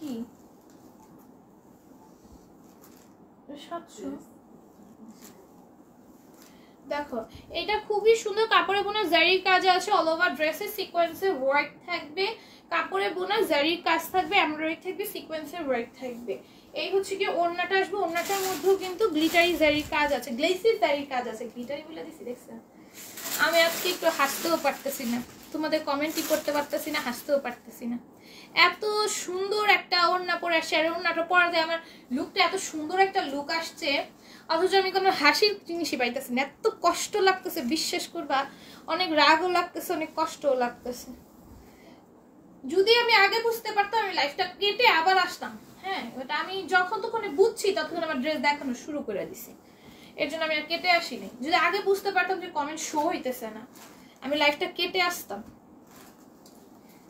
কি? দেখো, এটা খুবই সুন্দর কাপড়ে বোনা জারির কাজ আছে অল ওভার ড্রেসের সিকোয়েন্সের ওয়ার্ক থাকবে। কাপড়ে বোনা, জারির কাজ থাকবে, এমব্রয়ডারি থাকবে সিকোয়েন্সের ওয়ার্ক থাকবে। এই হচ্ছে কি ওড়নাটা আসবে, ওড়নাটার মধ্যেও কিন্তু গ্লিটারি জারির কাজ আছে গ্লেসির জারির কাজ আছে। গ্লিটারি বলে দিছি দেখছেন আমি আজকে একটু হাসতেও পারতেছি না। তোমাদের কমেন্টই করতে পারতেছি না, হাসতেও পারতেছি না। এত সুন্দর একটা ওড়না পরে আসছে, আর ওড়নাটা পরাতে আমার লুকটা এত সুন্দর একটা লুক আসছে, অথচ আমি কোনো হাসির জিনিসই পাইতেছি না। এত কষ্ট লাগতেছে, বিশ্বাস করবা? অনেক রাগও লাগতেছে, অনেক কষ্টও লাগতেছে। যদি আমি আগে বুঝতে পারতাম, আমি লাইফটা কেটে আবার আসতাম। হ্যাঁ ওটা আমি যখন তখন বুঝছি তখন আমার ড্রেস দেখানো শুরু করে দিছি। এর জন্য আমি আর কেটে আসিনি। যদি আগে বুঝতে পারতাম যে কমেন্ট শো হইতেছে না, আমি লাইফটা কেটে আসতাম।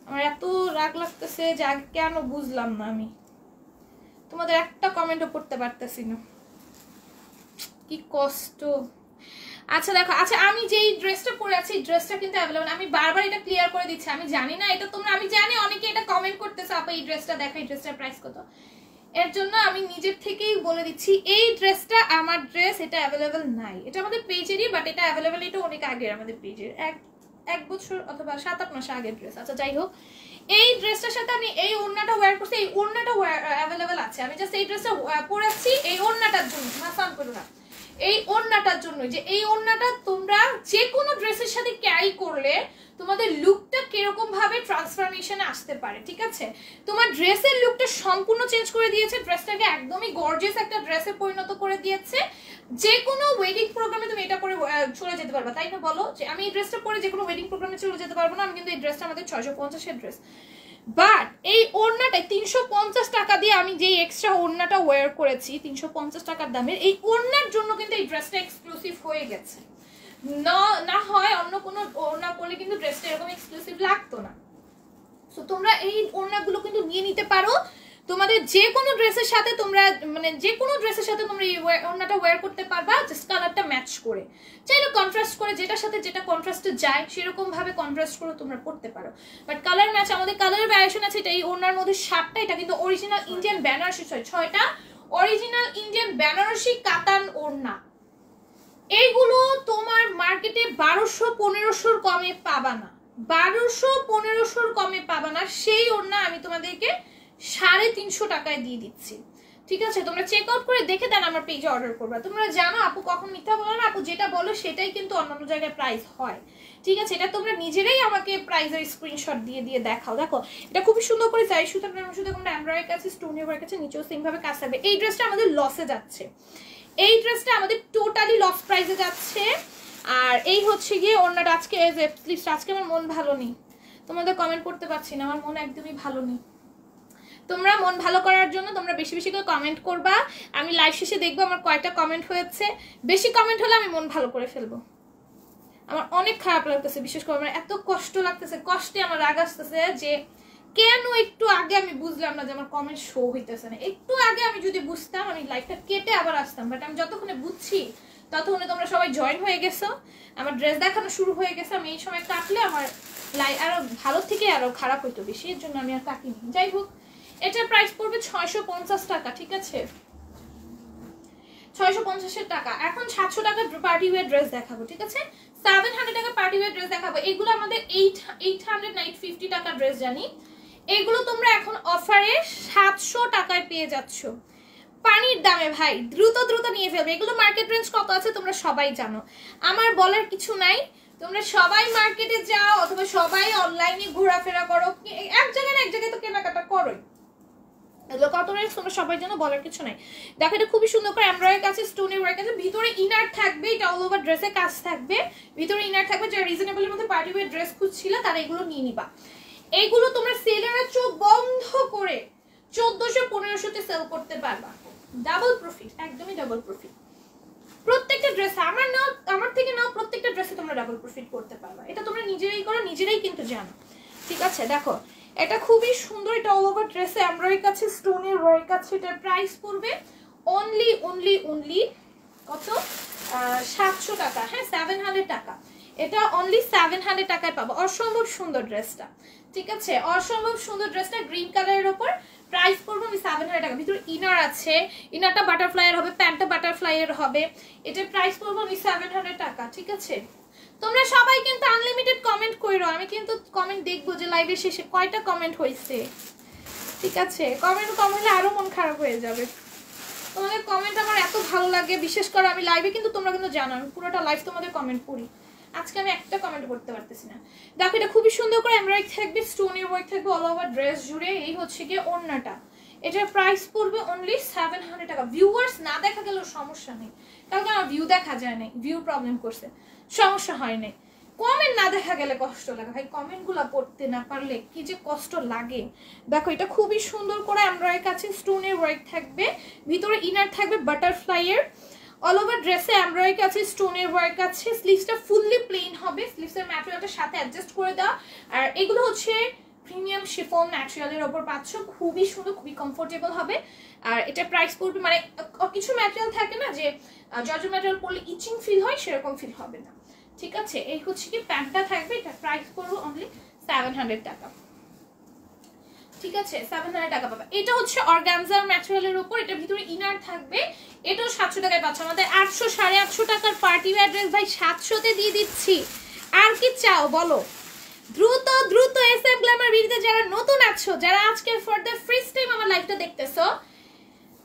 আমার এত রাগ লাগতেছে যে আগে কেন বুঝলাম না আমি। তোমাদের একটা কমেন্টও করতে পারতেছি না। কি কষ্ট। আচ্ছা দেখো আচ্ছা আমি যেই ড্রেসটা পরে আছি ড্রেসটা কিন্তু অ্যাভেলেবল আমি বারবার এটা ক্লিয়ার করে দিচ্ছি, আমি জানি না, এটা তোমরা, আমি জানি অনেকে এটা কমেন্ট করতেছে, আপা, এই ড্রেসটা দেখো, এই ড্রেসটার প্রাইস কত? এর জন্য আমি নিজের থেকেই বলে দিচ্ছি, এই ড্রেসটা আমার ড্রেস এটা অ্যাভেলেবেল নাই। এটা আমাদের পেজেরই বাট এটা অ্যাভেলেবেল এটা অনেক আগের আমাদের পেজের এক এক বছর অথবা সাত, আট মাস আগের ড্রেস আচ্ছা যাই হোক, এই ড্রেসটার সাথে আমি এই ওড়নাটা ওয়্যার করছি, এই ওড়নাটা অ্যাভেলেবেল আছে। আমি জাস্ট এই ড্রেসটা পরেছি এই ওড়নাটার জন্য মাসান করো না এই ওড়নাটার জন্য যে এই ওড়নাটা তোমরা যে কোনো ড্রেসের সাথে ক্যারি করলে তোমাদের লুকটা কীরকম ভাবে ট্রান্সফরমেশনে আসতে পারে, ঠিক আছে? তোমার ড্রেসের লুকটা সম্পূর্ণ চেঞ্জ করে দিয়েছে, ড্রেসটাকে একদমই গর্জিয়াস একটা ড্রেসে পরিণত করে দিয়েছে। যে কোনো ওয়েডিং প্রোগ্রামে তুমি এটা পরে চলে যেতে পারবা, তাই না বলো? যে আমি এই ড্রেসটা পরে যে কোনো ওয়েডিং প্রোগ্রামে চলে যেতে পারব না, আমি কিন্তু এই ড্রেসটা আমাদের ছয়শো পঞ্চাশের ড্রেস বাট এই ওড়নাটা তিনশো পঞ্চাশ টাকা দিয়ে আমি যেই এক্সট্রা ওড়নাটা ওয়ার করেছি, তিনশো পঞ্চাশ টাকার দামের, এই ওড়নার জন্য কিন্তু এই ড্রেসটা এক্সক্লুসিভ হয়ে গেছে। না না হয় অন্য কোনো ওড়না করলে কিন্তু ড্রেসটা এরকম এক্সক্লুসিভ লাগতো না। সো তোমরা এই ওড়নাগুলো কিন্তু নিয়ে নিতে পারো। তোমাদের যে কোনো ড্রেসের সাথে তোমরা মানে যে কোনো ড্রেসের সাথে তোমরা এই ওড়নাটা ওয়্যার করতে পারবা জাস্ট কালারটা ম্যাচ করে। চাইলে কন্ট্রাস্ট করে, যেটার সাথে যেটা কন্ট্রাস্টে যায় সেরকম ভাবে কন্ট্রাস্ট করে তোমরা পড়তে পারো। বাট কালার ম্যাচ আমাদের কালারের ভ্যারিয়েশন আছে, এটা এই ওড়নার মধ্যে সাতটা, এটা কিন্তু অরিজিনাল ইন্ডিয়ান বেনারসি ছয় ছয়টা। অরিজিনাল ইন্ডিয়ান বেনারসি কাতান ওড়না। এইগুলো তোমার মার্কেটে বারোশো পনেরোশোর কমে পাবা না। বারোশো পনেরোশোর কমে পাবা না, সেই ওড়না আমি তোমাদেরকে সাড়ে তিনশো টাকায় দিয়ে দিচ্ছি। ঠিক আছে? তোমরা চেক আউট করে দেখে দেন আমার পেজে অর্ডার করবা। তোমরা জানো, আপু কখন মিথ্যা বলো না? আপু যেটা বলো সেটাই কিন্তু অন্যান্য জায়গায় প্রাইস হয়। ঠিক আছে? এটা তোমরা নিজেরাই আমাকে প্রাইজের স্ক্রিনশট দিয়ে দিয়ে দেখাও। দেখো, এটা খুবই সুন্দর করে যাই সুতা সুতা তোমরা এমব্রয়ের কাছে স্টোনের ওয়ার্ক আছে নিচেও সেম ভাবে কাজ থাকবে। এই ড্রেসটা আমাদের লসে যাচ্ছে। এই ড্রেসটা আমাদের টোটালি লস প্রাইসে যাচ্ছে। আর এই হচ্ছে গিয়ে অন্যটা। আজকে আজকে আমার মন ভালো নেই। তোমাদের কমেন্ট করতে পারছি না। আমার মন একদমই ভালো নেই। তোমরা মন ভালো করার জন্য তোমরা বেশি বেশি করে কমেন্ট করবা। আমি লাইভ শেষে দেখব আমার কয়টা কমেন্ট হয়েছে। বেশি কমেন্ট হলে আমি মন ভালো করে ফেলব। আমার অনেক খারাপ লাগতেছে, বিশেষ করে আমার এত কষ্ট লাগতেছে, কষ্টে আমার রাগ আসতেছে যে কেন একটু আগে আমি বুঝলাম না যে আমার কমেন্ট শো হইতেছে না। একটু আগে আমি যদি বুঝতাম, আমি লাইফটা কেটে আবার আসতাম। বাট আমি যতক্ষণে বুঝছি, ততক্ষণে তোমরা সবাই জয়েন হয়ে গেছো। আমার ড্রেস দেখানো শুরু হয়ে গেছে। আমি এই সময় কাটলে আমার লাই আরও ভালো থেকে আরও খারাপ হইতো বেশি। এর জন্য আমি আর কাটিনি। যাই হোক এটার প্রাইস পড়বে ছয়শো পঞ্চাশ টাকা, ঠিক আছে? ছয়শো পঞ্চাশের টাকা। এখন সাতশো টাকার পার্টি ওয়ার ড্রেস দেখাবো, ঠিক আছে? সেভেন হান্ড্রেড টাকা পার্টি ওয়ার ড্রেস দেখাবো। এগুলো আমাদের eight eight hundred nine fifty টাকার ড্রেস জানি। এগুলো তোমরা এখন অফারে সাতশো টাকায় পেয়ে যাচ্ছ। পানির দামে, ভাই, দ্রুত দ্রুত নিয়ে ফেলবে। এগুলো মার্কেট রেঞ্জ কত আছে তোমরা সবাই জানো। আমার বলার কিছু নাই। তোমরা সবাই মার্কেটে যাও, অথবা সবাই অনলাইনে ঘোরাফেরা করো। এক জায়গায় না এক জায়গায় তো কেনাকাটা করোই। এগুলো কত তোমরা সবাই জানো, বলার কিছু নাই। দেখো, এটা খুবই সুন্দর করে এমব্রয়ের কাছে স্টোনের ওয়ার্ক আছে ভিতরে ইনার থাকবে, এটা অল ওভার ড্রেসে কাজ থাকবে। ভিতরে ইনার থাকবে, যারা রিজনেবলের মধ্যে পার্টি ওয়ার ড্রেস খুঁজছিল, তারা এগুলো নিয়ে নিবা। এইগুলো তোমরা সেলের চোখ বন্ধ করে চোদ্দশো পনেরোশোতে সেল করতে পারবা। ডাবল প্রফিট একদমই ডাবল প্রফিট প্রত্যেকটা ড্রেসে আমার নাও, আমার থেকে নাও প্রত্যেকটা ড্রেসে তোমরা ডাবল প্রফিট করতে পারবা। এটা তোমরা নিজেরাই করো, নিজেরাই কিন্তু জানো। ঠিক আছে, দেখো এটা খুবই সুন্দর, এটা অল ওভার ড্রেসে এমব্রয়ের কাছে স্টোনের ওয়ার্ক কাছে এটার প্রাইস পড়বে অনলি অনলি অনলি কত? সাতশো টাকা। হ্যাঁ সেভেন হান্ড্রেড টাকা। এটা অনলি সেভেন হান্ড্রেড টাকায় পাবো। অসম্ভব সুন্দর ড্রেসটা ঠিক আছে? অসম্ভব সুন্দর ড্রেসটা গ্রিন কালারের ওপর। প্রাইস পড়ব আমি সেভেন হান্ড্রেড টাকা। ভিতরে ইনার আছে। ইনারটা বাটারফ্লাইয়ের হবে প্যান্টটা বাটারফ্লাইয়ের হবে। এটার প্রাইস পড়ব আমি সেভেন হান্ড্রেড টাকা। ঠিক আছে? তোমরা সবাই কিন্তু আনলিমিটেড কমেন্ট করো আমি কিন্তু কমেন্ট দেখব যে লাইভের শেষে কয়টা কমেন্ট হয়েছে ঠিক আছে? কমেন্ট কম হলে আরও মন খারাপ হয়ে যাবে। তোমাদের কমেন্ট আমার এত ভালো লাগে। বিশেষ করে আমি লাইভে কিন্তু তোমরা কিন্তু জানো, আমি পুরোটা লাইভ তোমাদের কমেন্ট পড়ি আজকে আমি একটা কমেন্ট করতে পারতেছি না। দেখো, এটা খুবই সুন্দর করে এমব্রয়েড থাকবে স্টোনের ওয়ার্ক থাকবে অল ওভার ড্রেস জুড়ে। এই হচ্ছে গিয়ে ওড়নাটা। এটার প্রাইস পড়বে অনলি সেভেন হান্ড্রেড টাকা। ভিউয়ার্স না দেখা গেলেও সমস্যা নেই। কালকে আমার ভিউ দেখা যায় নাই ভিউ প্রবলেম করছে। সমস্যা হয় নাই কমেন্ট না দেখা গেলে কষ্ট লাগে। ভাই কমেন্টগুলো পড়তে না পারলে কি যে কষ্ট লাগে? দেখো, এটা খুবই সুন্দর করে এমব্রয়ের কাছে স্টোনের ওয়ার্ক থাকবে, ভিতরে ইনার থাকবে বাটারফ্লাইয়ের অল ওভার ড্রেসে এমব্রয়ের কাছে স্টোনের ওয়ার্ক আছে। স্লিভসটা ফুললি প্লেন হবে। স্লিভসের ম্যাটেরিয়ালটা সাথে অ্যাডজাস্ট করে দাও। আর এগুলো হচ্ছে প্রিমিয়াম শিফন ম্যাটেরিয়ালের ওপর পাচ্ছ। খুবই সুন্দর, খুবই কমফোর্টেবল হবে। আর এটা প্রাইস পড়বে মানে কিছু ম্যাটেরিয়াল থাকে না যে জর্জ ম্যাটেরিয়াল পরলে ইচিং ফিল হয়, সেরকম ফিল হবে না। ঠিক আছে? এই হচ্ছে কি প্যান্টটা থাকবে, এটা প্রাইস পড়বে অনলি সেভেন হান্ড্রেড টাকা। ঠিক আছে? সেভেন হান্ড্রেড টাকা পাবে। এটা হচ্ছে অর্গানজার ম্যাটেরিয়ালের উপর এটা ভিতরে ইনার থাকবে। এটাও সাতশো টাকায় পাচ্ছ। আমাদের আটশো, সাড়ে আটশো টাকার পার্টি অ্যাড্রেস ভাই সাতশোতে দিয়ে দিচ্ছি। আর কি চাও বলো? দ্রুত দ্রুত এস এম গ্ল্যামার ভিডিওতে যারা নতুন আছো, যারা আজকে ফর দ্য ফার্স্ট টাইম আমার লাইভটা দেখতেছো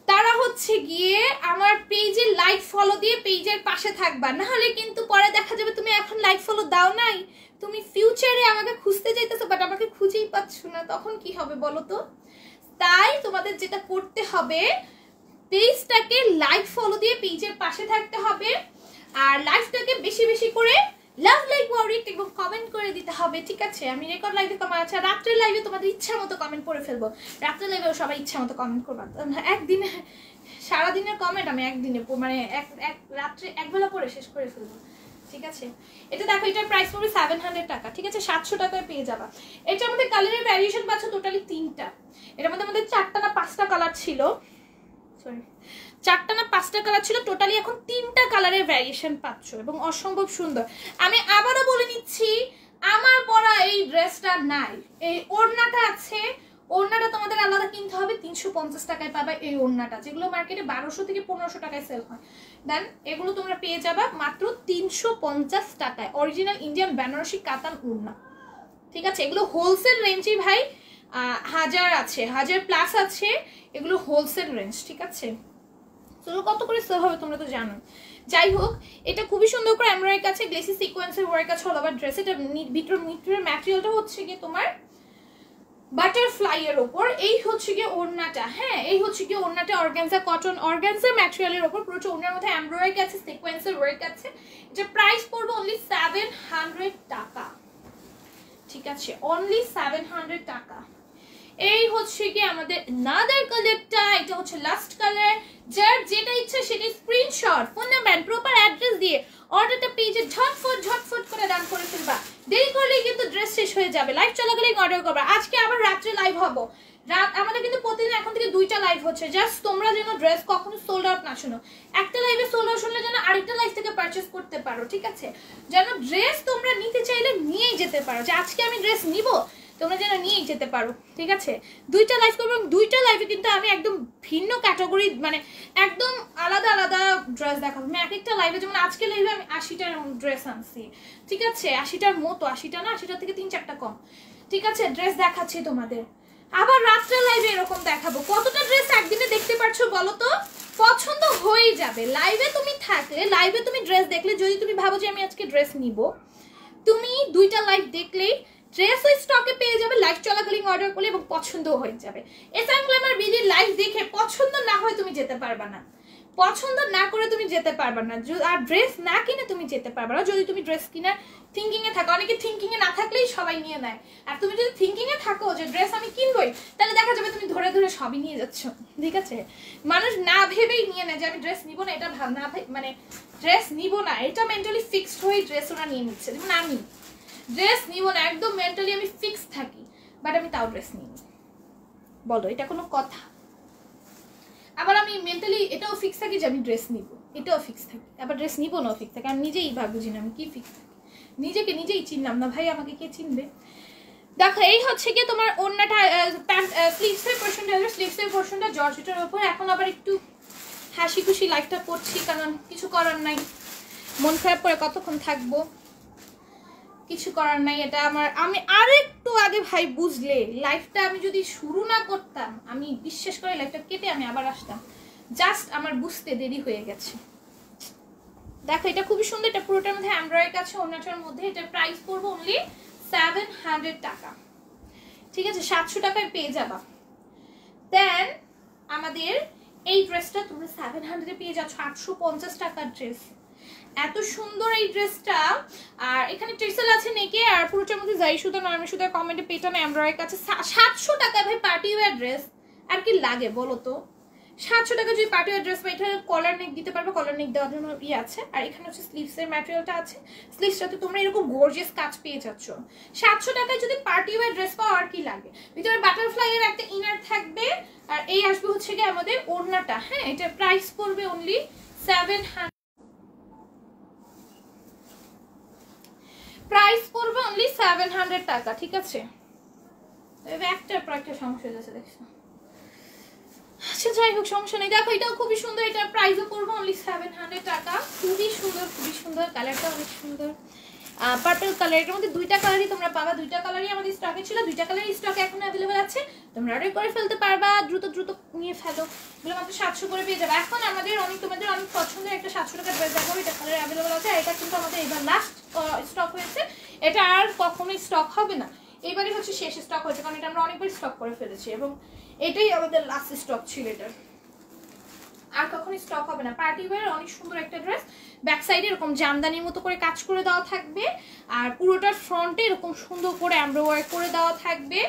তারা হচ্ছে গিয়ে আমার পেজে লাইক ফলো দিয়ে পেজের পাশে থাকবা। না হলে কিন্তু পরে দেখা যাবে তুমি এখন লাইক ফলো দাও নাই। তুমি ফিউচারে আমাকে খুঁজতে চাইতেছো বাট আমাকে খুঁজেই পাচ্ছ না। তখন কি হবে বলো তো? তাই তোমাদের যেটা করতে হবে পেজটাকে লাইক ফলো দিয়ে পেজের পাশে থাকতে হবে। আর লাইফটাকে বেশি বেশি করে লাভ লাইক ওয়ারিট এবং কমেন্ট করে দিতে হবে, ঠিক আছে? আমি রেকর্ড লাইভে তোমার আচ্ছা রাত্রে লাইভে তোমাদের ইচ্ছা মতো কমেন্ট করে ফেলব। রাত্রে লাইভেও সবাই ইচ্ছা মতো কমেন্ট করবা। একদিনে, সারাদিনের কমেন্ট আমি একদিনে মানে এক এক, রাত্রে একবেলা পরে শেষ করে ফেলব। ঠিক আছে? এটা দেখো, এটার প্রাইস পড়বে সেভেন হান্ড্রেড টাকা। ঠিক আছে? সাতশো টাকায় পেয়ে যাবা। এটার মধ্যে কালারের ভ্যারিয়েশন পাচ্ছ টোটালি তিনটা। এটার মধ্যে আমাদের চারটা না পাঁচটা কালার ছিল। সরি চারটা না পাঁচটা কালার ছিল টোটালি এখন তিনটা কালারের ভ্যারিয়েশন পাচ্ছ এবং অসম্ভব সুন্দর। আমি আবারও বলে নিচ্ছি, আমার পরা এই ড্রেসটা নাই। এই ওড়নাটা আছে, ওড়নাটা তোমাদের আলাদা কিনতে হবে, তিনশো পঞ্চাশ টাকায় পাবে এই ওড়নাটা, যেগুলো মার্কেটে বারোশো থেকে পনেরোশো টাকায় সেল হয়। দেন এগুলো তোমরা পেয়ে যাবা মাত্র তিনশো পঞ্চাশ টাকায়। অরিজিনাল ইন্ডিয়ান বেনারসি কাতান ওড়না। ঠিক আছে? এগুলো হোলসেল রেঞ্জই ভাই হাজার আছে, হাজার প্লাস আছে, এগুলো হোলসেল রেঞ্জ ঠিক আছে? তো কত করে সেল হবে তোমরা তো জানো। যাই হোক, এটা খুবই সুন্দর করে এমব্রয়ের কাছে গ্লেসি সিকোয়েন্সের ওয়ার্ক আছে হল আবার ড্রেস এটা ভিতর ভিতরের ম্যাটেরিয়ালটা হচ্ছে গিয়ে তোমার বাটারফ্লাই এর ওপর। এই হচ্ছে গিয়ে ওড়নাটা হ্যাঁ এই হচ্ছে গিয়ে ওড়নাটা অর্গানজা কটন অর্গানজা ম্যাটেরিয়ালের ওপর পুরো ওড়নার মধ্যে এমব্রয়েড আছে সিকোয়েন্সের ওয়ার্ক আছে এটা প্রাইস পড়বে অনলি সেভেন হান্ড্রেড টাকা। ঠিক আছে অনলি সেভেন হান্ড্রেড টাকা। এই হচ্ছে কি আমাদের নাদার কালারটা এটা হচ্ছে লাস্ট কালার যার যেটা ইচ্ছা সেটা screenshot phone number proper address দিয়ে অর্ডারটা পেজে ঝটফট ঝটফট করে দান করে ফেলবা। দেরি করলেই কিন্তু ড্রেস শেষ হয়ে যাবে। লাইভ চলাকালীন অর্ডার করবা। আজকে আবার রাত্রে লাইভ হব। রাত, আমাদের কিন্তু প্রতিদিন এখন থেকে দুইটা লাইভ হচ্ছে। জাস্ট তোমরা যেন ড্রেস কখনো সোল্ড আউট না শোনো। একটা লাইভে সোল্ড আউট শুনলে যেন আরেকটা লাইভ থেকে পারচেস করতে পারো, ঠিক আছে? যেন ড্রেস তোমরা নিতে চাইলে নিয়েই যেতে পারো। যে আজকে আমি ড্রেস নিবো তোমরা যেন নিয়েই যেতে পারো, ঠিক আছে? দুইটা লাইভ করব এবং দুইটা লাইভে কিন্তু আমি একদম ভিন্ন ক্যাটাগরি মানে একদম আলাদা আলাদা ড্রেস দেখাবো। আমি এক একটা লাইভে যেমন আজকে লাইভে আমি আশিটার ড্রেস আনছি, ঠিক আছে? আশিটার মতো, আশিটা না, আশিটার থেকে তিন চারটা কম, ঠিক আছে? ড্রেস দেখাচ্ছি তোমাদের। আবার রাত্রে লাইভে এরকম দেখাবো। কতটা ড্রেস একদিনে দেখতে পারছ বলো তো? পছন্দ হয়ে যাবে। লাইভে তুমি থাকলে লাইভে তুমি ড্রেস দেখলে, যদি তুমি ভাবো যে আমি আজকে ড্রেস নিব, তুমি দুইটা লাইভ দেখলেই ড্রেসও স্টকে পেয়ে যাবে লাইভ চলাকালীন অর্ডার করলে এবং পছন্দ হয়ে যাবে। এসআম গ্ল্যামার বিডির লাইভ দেখে পছন্দ না হয় তুমি যেতে পারবা না। পছন্দ না করে তুমি যেতে পারবা না। আর ড্রেস না কিনে তুমি যেতে পারবা না। যদি তুমি ড্রেস কিনে থিঙ্কিং এ থাকো, অনেকে থিঙ্কিং এ না থাকলেই সবাই নিয়ে নেয়। আর তুমি যদি থিঙ্কিং এ থাকো যে ড্রেস আমি কিনবই, তাহলে দেখা যাবে তুমি ধরে ধরে সবই নিয়ে যাচ্ছ। ঠিক আছে? মানুষ না ভেবেই নিয়ে নেয় যে আমি ড্রেস নিব না, এটা ভাব না মানে ড্রেস নিব না। এটা মেন্টালি ফিক্সড হয়ে ড্রেস ওরা নিয়ে নিচ্ছে। যেমন আমি। ড্রেস নিব না, একদম মেন্টালি আমি ফিক্স থাকি বাট আমি তাও ড্রেস নিই বলো, এটা কোনো কথা? আবার আমি মেন্টালি এটাও ফিক্স থাকি যে আমি ড্রেস নিব, এটাও ফিক্স থাকি। আবার ড্রেস নিব না ফিক্স থাকি, আমি নিজেই বুঝি না আমি কি ফিক্স থাকি। নিজেকে নিজেই চিনলাম না, ভাই আমাকে কে চিনবে? দেখো, এই হচ্ছে কি তোমার অন্যটা প্যান্ট স্লিভসের পোর্শনটা স্লিভসের পোর্শনটা জর্জেটের ওপর। এখন আবার একটু হাসি খুশি লাইফটা করছি, কারণ কিছু করার নাই। মন খারাপ করে কতক্ষণ থাকব? কিছু করার নাই, এটা আমার, আমি আর একটু আগে ভাই বুঝলে লাইফটা আমি যদি শুরু না করতাম, আমি বিশ্বাস করে লাইফটা কেটে আমি আবার আসতাম। জাস্ট আমার বুঝতে দেরি হয়ে গেছে। দেখো, এটা খুবই সুন্দর, এটা পুরোটার মধ্যে অ্যান্ড্রয়েড আছে অন্যটার মধ্যে, এটা প্রাইস পড়ব অনলি সেভেন হান্ড্রেড টাকা। ঠিক আছে, সাতশো টাকায় পেয়ে যাবা। দেন আমাদের এই ড্রেসটা তুমি সেভেন হান্ড্রেডে পেয়ে যাচ্ছ, আটশো পঞ্চাশ টাকার ড্রেস এত সুন্দর এই ড্রেসটা। আর এখানে ট্রেসেল আছে নেকে, আর পুরোটার মধ্যে যাই সুতা নর্মাল সুতার কমেন্টে পেটানো এমব্রয়ের কাছে সাতশো টাকায় ভাই পার্টি ওয়ার ড্রেস আর কি লাগে বলো তো? সাতশো টাকা যদি পার্টি ওয়ার ড্রেস বা এটা কলার নেক দিতে পারবে কলার নেক দেওয়ার জন্য ইয়ে আছে। আর এখানে হচ্ছে স্লিভসের ম্যাটেরিয়ালটা আছে। স্লিভসটাতে তোমরা এরকম গর্জিয়াস কাজ পেয়ে যাচ্ছ। সাতশো টাকায় যদি পার্টি ওয়ার ড্রেস পাও, আর কি লাগে? ভিতরে বাটারফ্লাই এর একটা ইনার থাকবে, আর এই আসবে হচ্ছে কি আমাদের ওড়নাটা। হ্যাঁ এটা প্রাইস পড়বে অনলি সেভেন প্রাইস পড়বে অনলি সেভেন হান্ড্রেড টাকা, ঠিক আছে? একটার একটা সমস্যা হয়ে দেখছ? আচ্ছা যাই হোক, সমস্যা নেই। দেখো, এটাও খুবই সুন্দর সেভেন হান্ড্রেড টাকা। খুবই সুন্দর খুবই সুন্দর কালারটা অনেক সুন্দর। পার্পল কালার এটার মধ্যে দুইটা কালারই তোমরা পাবা। দুইটা কালারই আমাদের স্টকে ছিল, দুইটা কালারই স্টক এখন অ্যাভেলেবেল আছে। তোমরা অর্ডার করে ফেলতে পারবা, দ্রুত দ্রুত নিয়ে ফেলো। এগুলো মাত্র সাতশো করে পেয়ে যাবে। এখন আমাদের অনেক, তোমাদের অনেক পছন্দের একটা সাতশো টাকা ড্রেস দেখো এটা কালার অ্যাভেলেবেল আছে এটা কিন্তু আমাদের এবার লাস্ট স্টক হয়েছে। এটা আর কখনোই স্টক হবে না। এইবারই হচ্ছে শেষ স্টক হয়েছে, কারণ এটা আমরা অনেকবার স্টক করে ফেলেছি, এবং এটাই আমাদের লাস্ট স্টক ছিল এটার। আর কখনই স্টক হবে না। পার্টি ওয়ার অনেক সুন্দর একটা ড্রেস ব্যাক সাইডে এরকম জামদানির মতো করে কাজ করে দেওয়া থাকবে। আর পুরোটার ফ্রন্টে এরকম সুন্দর করে এমব্রয়ডারি করে দেওয়া থাকবে।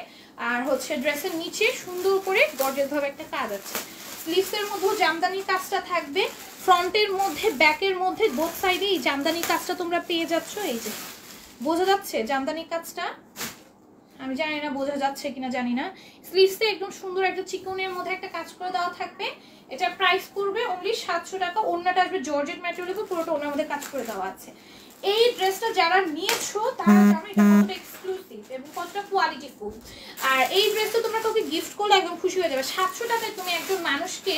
আর হচ্ছে ড্রেসের নিচে সুন্দর করে গর্জেস ভাবে একটা কাজ আছে। স্লিভসের মধ্যেও জামদানির কাজটা থাকবে। ফ্রন্টের মধ্যে ব্যাকের মধ্যে বোথ সাইডে এই জামদানির কাজটা তোমরা পেয়ে যাচ্ছ। এই যে, বোঝা যাচ্ছে জামদানির কাজটা? আমি জানি না বোঝা যাচ্ছে কিনা, জানি না। স্লিভসে একদম সুন্দর একটা চিকনের মধ্যে একটা কাজ করে দেওয়া থাকবে। এটা প্রাইস করবে অনলি সাতশো টাকা। অন্যটা আসবে জর্জেট ম্যাটেরিয়াল পুরোটা ওনার মধ্যে কাজ করে দেওয়া আছে। এই ড্রেসটা যারা নিয়েছো তারা জানো এটা কতটা এক্সক্লুসিভ এবং কতটা কোয়ালিটি ফুল আর এই ড্রেসটা তোমরা কাউকে গিফট করলে একদম খুশি হয়ে যাবে। সাতশো টাকায় তুমি একজন মানুষকে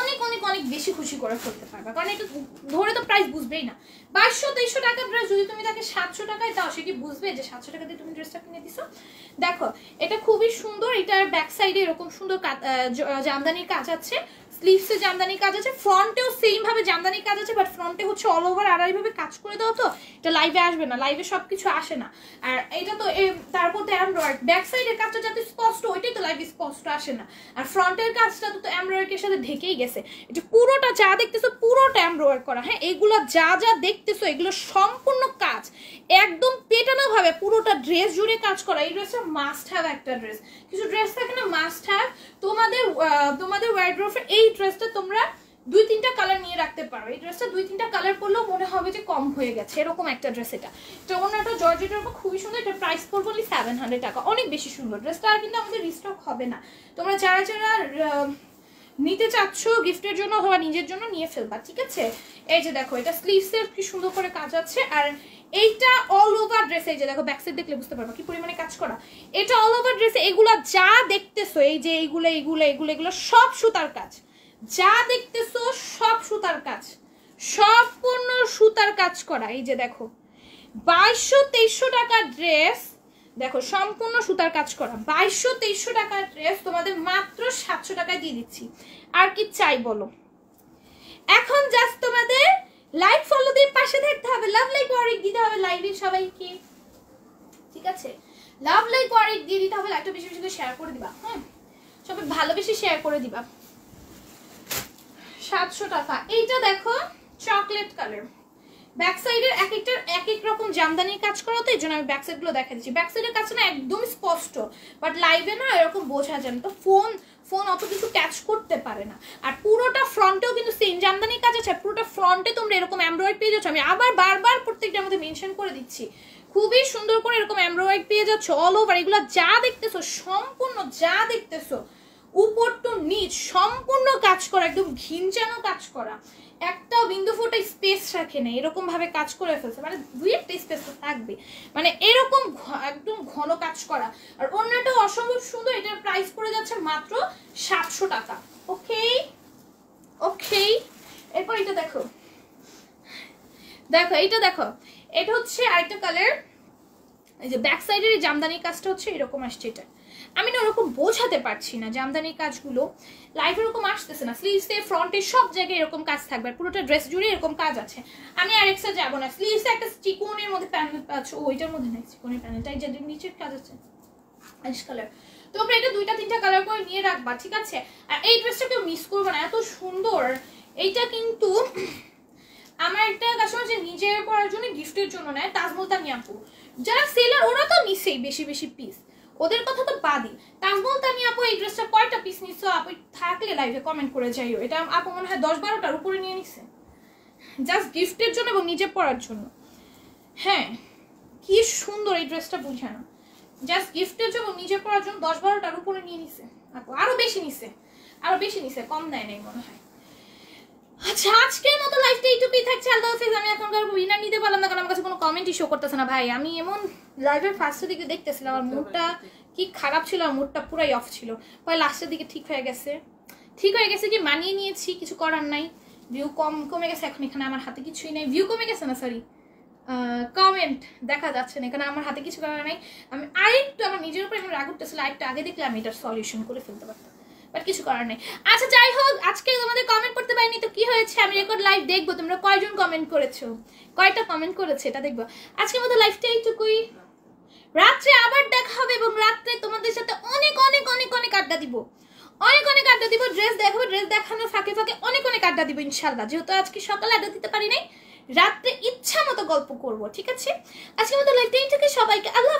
অনেক অনেক অনেক বেশি খুশি করে ফেলতে পারবে। কারণ এটা ধরে তো প্রাইস বুঝবেই না। বাইশশো তেইশশো টাকার ড্রেস যদি তুমি তাকে সাতশো টাকায় দাও সে কি বুঝবে যে সাতশো টাকা দিয়ে তুমি ড্রেসটা কিনে দিছো? দেখো এটা খুবই সুন্দর। এটার ব্যাক সাইডে এরকম সুন্দর জামদানির কাজ আছে। স্লিভসে জামদানি কাজ আছে ফ্রন্টেও সেম ভাবে জামদানি কাজ আছে বাট ফ্রন্টে হচ্ছে অল ওভার আড়াই ভাবে কাজ করে দাও তো, এটা লাইভে আসবে না লাইভে সবকিছু আসে না। আর এটা তো তারপর তো অ্যান্ড্রয়েড ব্যাক সাইডের কাজটা যাতে স্পষ্ট, ওইটাই তো লাইভে স্পষ্ট আসে না। আর ফ্রন্টের কাজটা তো এমব্রয়েডের সাথে ঢেকেই গেছে। এটা পুরোটা যা দেখতেছো, পুরোটা এমব্রয়েড করা। হ্যাঁ এগুলো যা যা দেখতেছো, এগুলো সম্পূর্ণ কাজ। একদম পেটানো ভাবে পুরোটা ড্রেস জুড়ে কাজ করা। এই ড্রেসটা মাস্ট হ্যাভ একটা ড্রেস কিছু ড্রেস থাকে না মাস্ট হ্যাভ তোমাদের তোমাদের ওয়ার্ড্রোফের এই ড্রেসটা তোমরা দুই তিনটা কালার নিয়ে রাখতে পারো। এই ড্রেসটা দুই তিনটা কালার পরলেও মনে হবে যে কম হয়ে গেছে। এরকম একটা ড্রেস এটা। তো অন্যটা জর্জেটের উপর খুবই সুন্দর এটা প্রাইস পড়ব অনলি সেভেন হান্ড্রেড টাকা। অনেক বেশি সুন্দর। ড্রেসটা আর কিন্তু আমাদের রিস্টক হবে না। তোমরা যারা যারা নিতে চাচ্ছ গিফটের জন্য অথবা নিজের জন্য নিয়ে ফেলবা, ঠিক আছে? এই যে দেখো, এটা স্লিভসের কি সুন্দর করে কাজ আছে। আর এইটা অল ওভার ড্রেস এই যে দেখো ব্যাক সাইড দেখলে বুঝতে পারব কি পরিমাণে কাজ করা। এটা অল ওভার ড্রেসে এগুলা যা দেখতেছো, এই যে এইগুলো এইগুলো এগুলো এগুলো সব সুতার কাজ। যা দেখতেছো সব সুতার কাজ। সম্পূর্ণ সুতার কাজ করা। এই যে দেখো, বাইশশো তেইশশো টাকার ড্রেস। দেখো, সম্পূর্ণ সুতার কাজ করা। বাইশশো তেইশশো টাকার ড্রেস তোমাদের মাত্র সাতশো টাকায় দিয়ে দিচ্ছি। আর কি চাই বলো? এখন জাস্ট তোমাদের লাইক ফলো দিয়ে পাশে থাকতে হবে। লাভ লাইক ওয়ারিক দিতে হবে লাইভে সবাইকে। ঠিক আছে? লাভ লাইক ওয়ারিক দিয়ে দিতে হবে। লাইকটা বেশি বেশি করে শেয়ার করে দিবা। হ্যাঁ সবাই ভালোবেসে শেয়ার করে দিবা। সাতশো টাকা। এইটা দেখো চকলেট কালার ব্যাক সাইডের এক একটার এক এক রকম জামদানির কাজ করা তো এই জন্য আমি ব্যাক সাইডগুলো দেখা দিচ্ছি। ব্যাক সাইডের কাছে না একদম স্পষ্ট বাট লাইভে না এরকম বোঝা যায় না। তো ফোন ফোন অত কিছু ক্যাচ করতে পারে না। আর পুরোটা ফ্রন্টেও কিন্তু সেম জামদানির কাজ আছে পুরোটা ফ্রন্টে তোমরা এরকম এমব্রয়েড পেয়ে যাচ্ছ। আমি আবার বারবার প্রত্যেকটার মধ্যে মেনশন করে দিচ্ছি। খুবই সুন্দর করে এরকম এমব্রয়েড পেয়ে যাচ্ছ অল ওভার এগুলো যা দেখতেছো, সম্পূর্ণ যা দেখতেছো উপর টু নিচ সম্পূর্ণ কাজ করা, একদম ঘিনচানো কাজ করা। একটা বিন্দু ফোটা স্পেস রাখে না, এরকম ভাবে কাজ করে ফেলছে। মানে দুই একটা স্পেস তো থাকবে মানে এরকম একদম ঘন কাজ করা। আর অন্যটা অসম্ভব সুন্দর, এটার প্রাইস পড়ে যাচ্ছে মাত্র সাতশো টাকা। ওকে ওকে এরপর এটা দেখো। দেখো, এইটা দেখো। এটা হচ্ছে আরেকটা কালার এই যে ব্যাক সাইডের এই জামদানির কাজটা হচ্ছে এরকম আসছে এটা। আমি না ওরকম বোঝাতে পারছি না জামদানির কাজগুলো লাইভ এরকম আসতেছে না। স্লিভসে ফ্রন্টে সব জায়গায় এরকম কাজ থাকবে আর পুরোটা ড্রেস জুড়ে এরকম কাজ আছে। আমি আর এক্সট্রা যাব না। স্লিভসে একটা চিকনের মধ্যে প্যানেল আছে। ওইটার মধ্যে নাই, চিকনের প্যানেলটা যে নিচের কাজ আছে আইস কালার তোমরা এটা দুইটা, তিনটা কালার করে নিয়ে রাখবা, ঠিক আছে? আর এই ড্রেসটা কেউ মিস করবে না। এত সুন্দর। এইটা কিন্তু আমার একটা কাস্টমার যে নিজের পড়ার জন্য গিফটের জন্য নেয় তাজমহল তানি আপু। যারা সেলার ওরা তো নিছেই বেশি বেশি পিস ওদের কথা তো বাদই। তাজমহল তানি আপু, এই ড্রেসটা কয়টা পিস নিছো? আপু, থাকলে লাইভে কমেন্ট করে যাইও। এটা আপু মনে হয় দশ বারোটার উপরে নিয়ে নিছে। জাস্ট গিফটের জন্য এবং নিজে পড়ার জন্য। হ্যাঁ কি সুন্দর এই ড্রেসটা বুঝে না জাস্ট গিফটের জন্য নিজে পড়ার জন্য দশ বারোটার উপরে নিয়ে নিছে। আপু, আরও বেশি নিছে। আরও বেশি নিছে, কম দেয় নাই মনে হয়। আচ্ছা আজকের মতো লাইফটা এইটুকুই থাকছে। আল্লাহ হাফিজ আমি এখন কারও উইনার নিতে পারলাম না কারণ আমার কাছে কোনো কমেন্টই শো করতেছে না। ভাই আমি এমন লাইভের ফার্স্টের দিকে দেখতেছিলাম আমার মুডটা কি খারাপ ছিল আর মুডটা পুরাই অফ ছিল। পরে লাস্টের দিকে ঠিক হয়ে গেছে। ঠিক হয়ে গেছে কি মানিয়ে নিয়েছি কিছু করার নাই। ভিউ কম কমে গেছে এখন এখানে আমার হাতে কিছুই নাই। ভিউ কমে গেছে না সরি কমেন্ট দেখা যাচ্ছে না এখানে আমার হাতে কিছু করার নাই। আমি আরেকটু আমার নিজের উপর এমন রাগ উঠতেছিল আরেকটু আগে দেখলে আমি এটার সলিউশন করে ফেলতে পারতাম। বাট কিছু করার নেই। আচ্ছা যাই হোক, আজকে তোমাদের কমেন্ট করতে পারিনি, তো কি হয়েছে? আমি রেকর্ড লাইভ দেখব, তোমরা কয়জন কমেন্ট করেছ? কয়টা কমেন্ট করেছে, এটা দেখব। আজকের মতো লাইভটা এইটুকুই। রাত্রে আবার দেখা হবে এবং রাত্রে তোমাদের সাথে অনেক অনেক অনেক অনেক আড্ডা দিব। অনেক অনেক আড্ডা দিব ড্রেস দেখাবো ড্রেস দেখানোর ফাঁকে ফাঁকে অনেক অনেক আড্ডা দিব ইনশাল্লাহ যেহেতু আজকে সকালে আড্ডা দিতে পারি নাই রাত্রে ইচ্ছা মতো গল্প করব, ঠিক আছে? আজকের মতো লাইফ থেকে সবাইকে আল্লাহ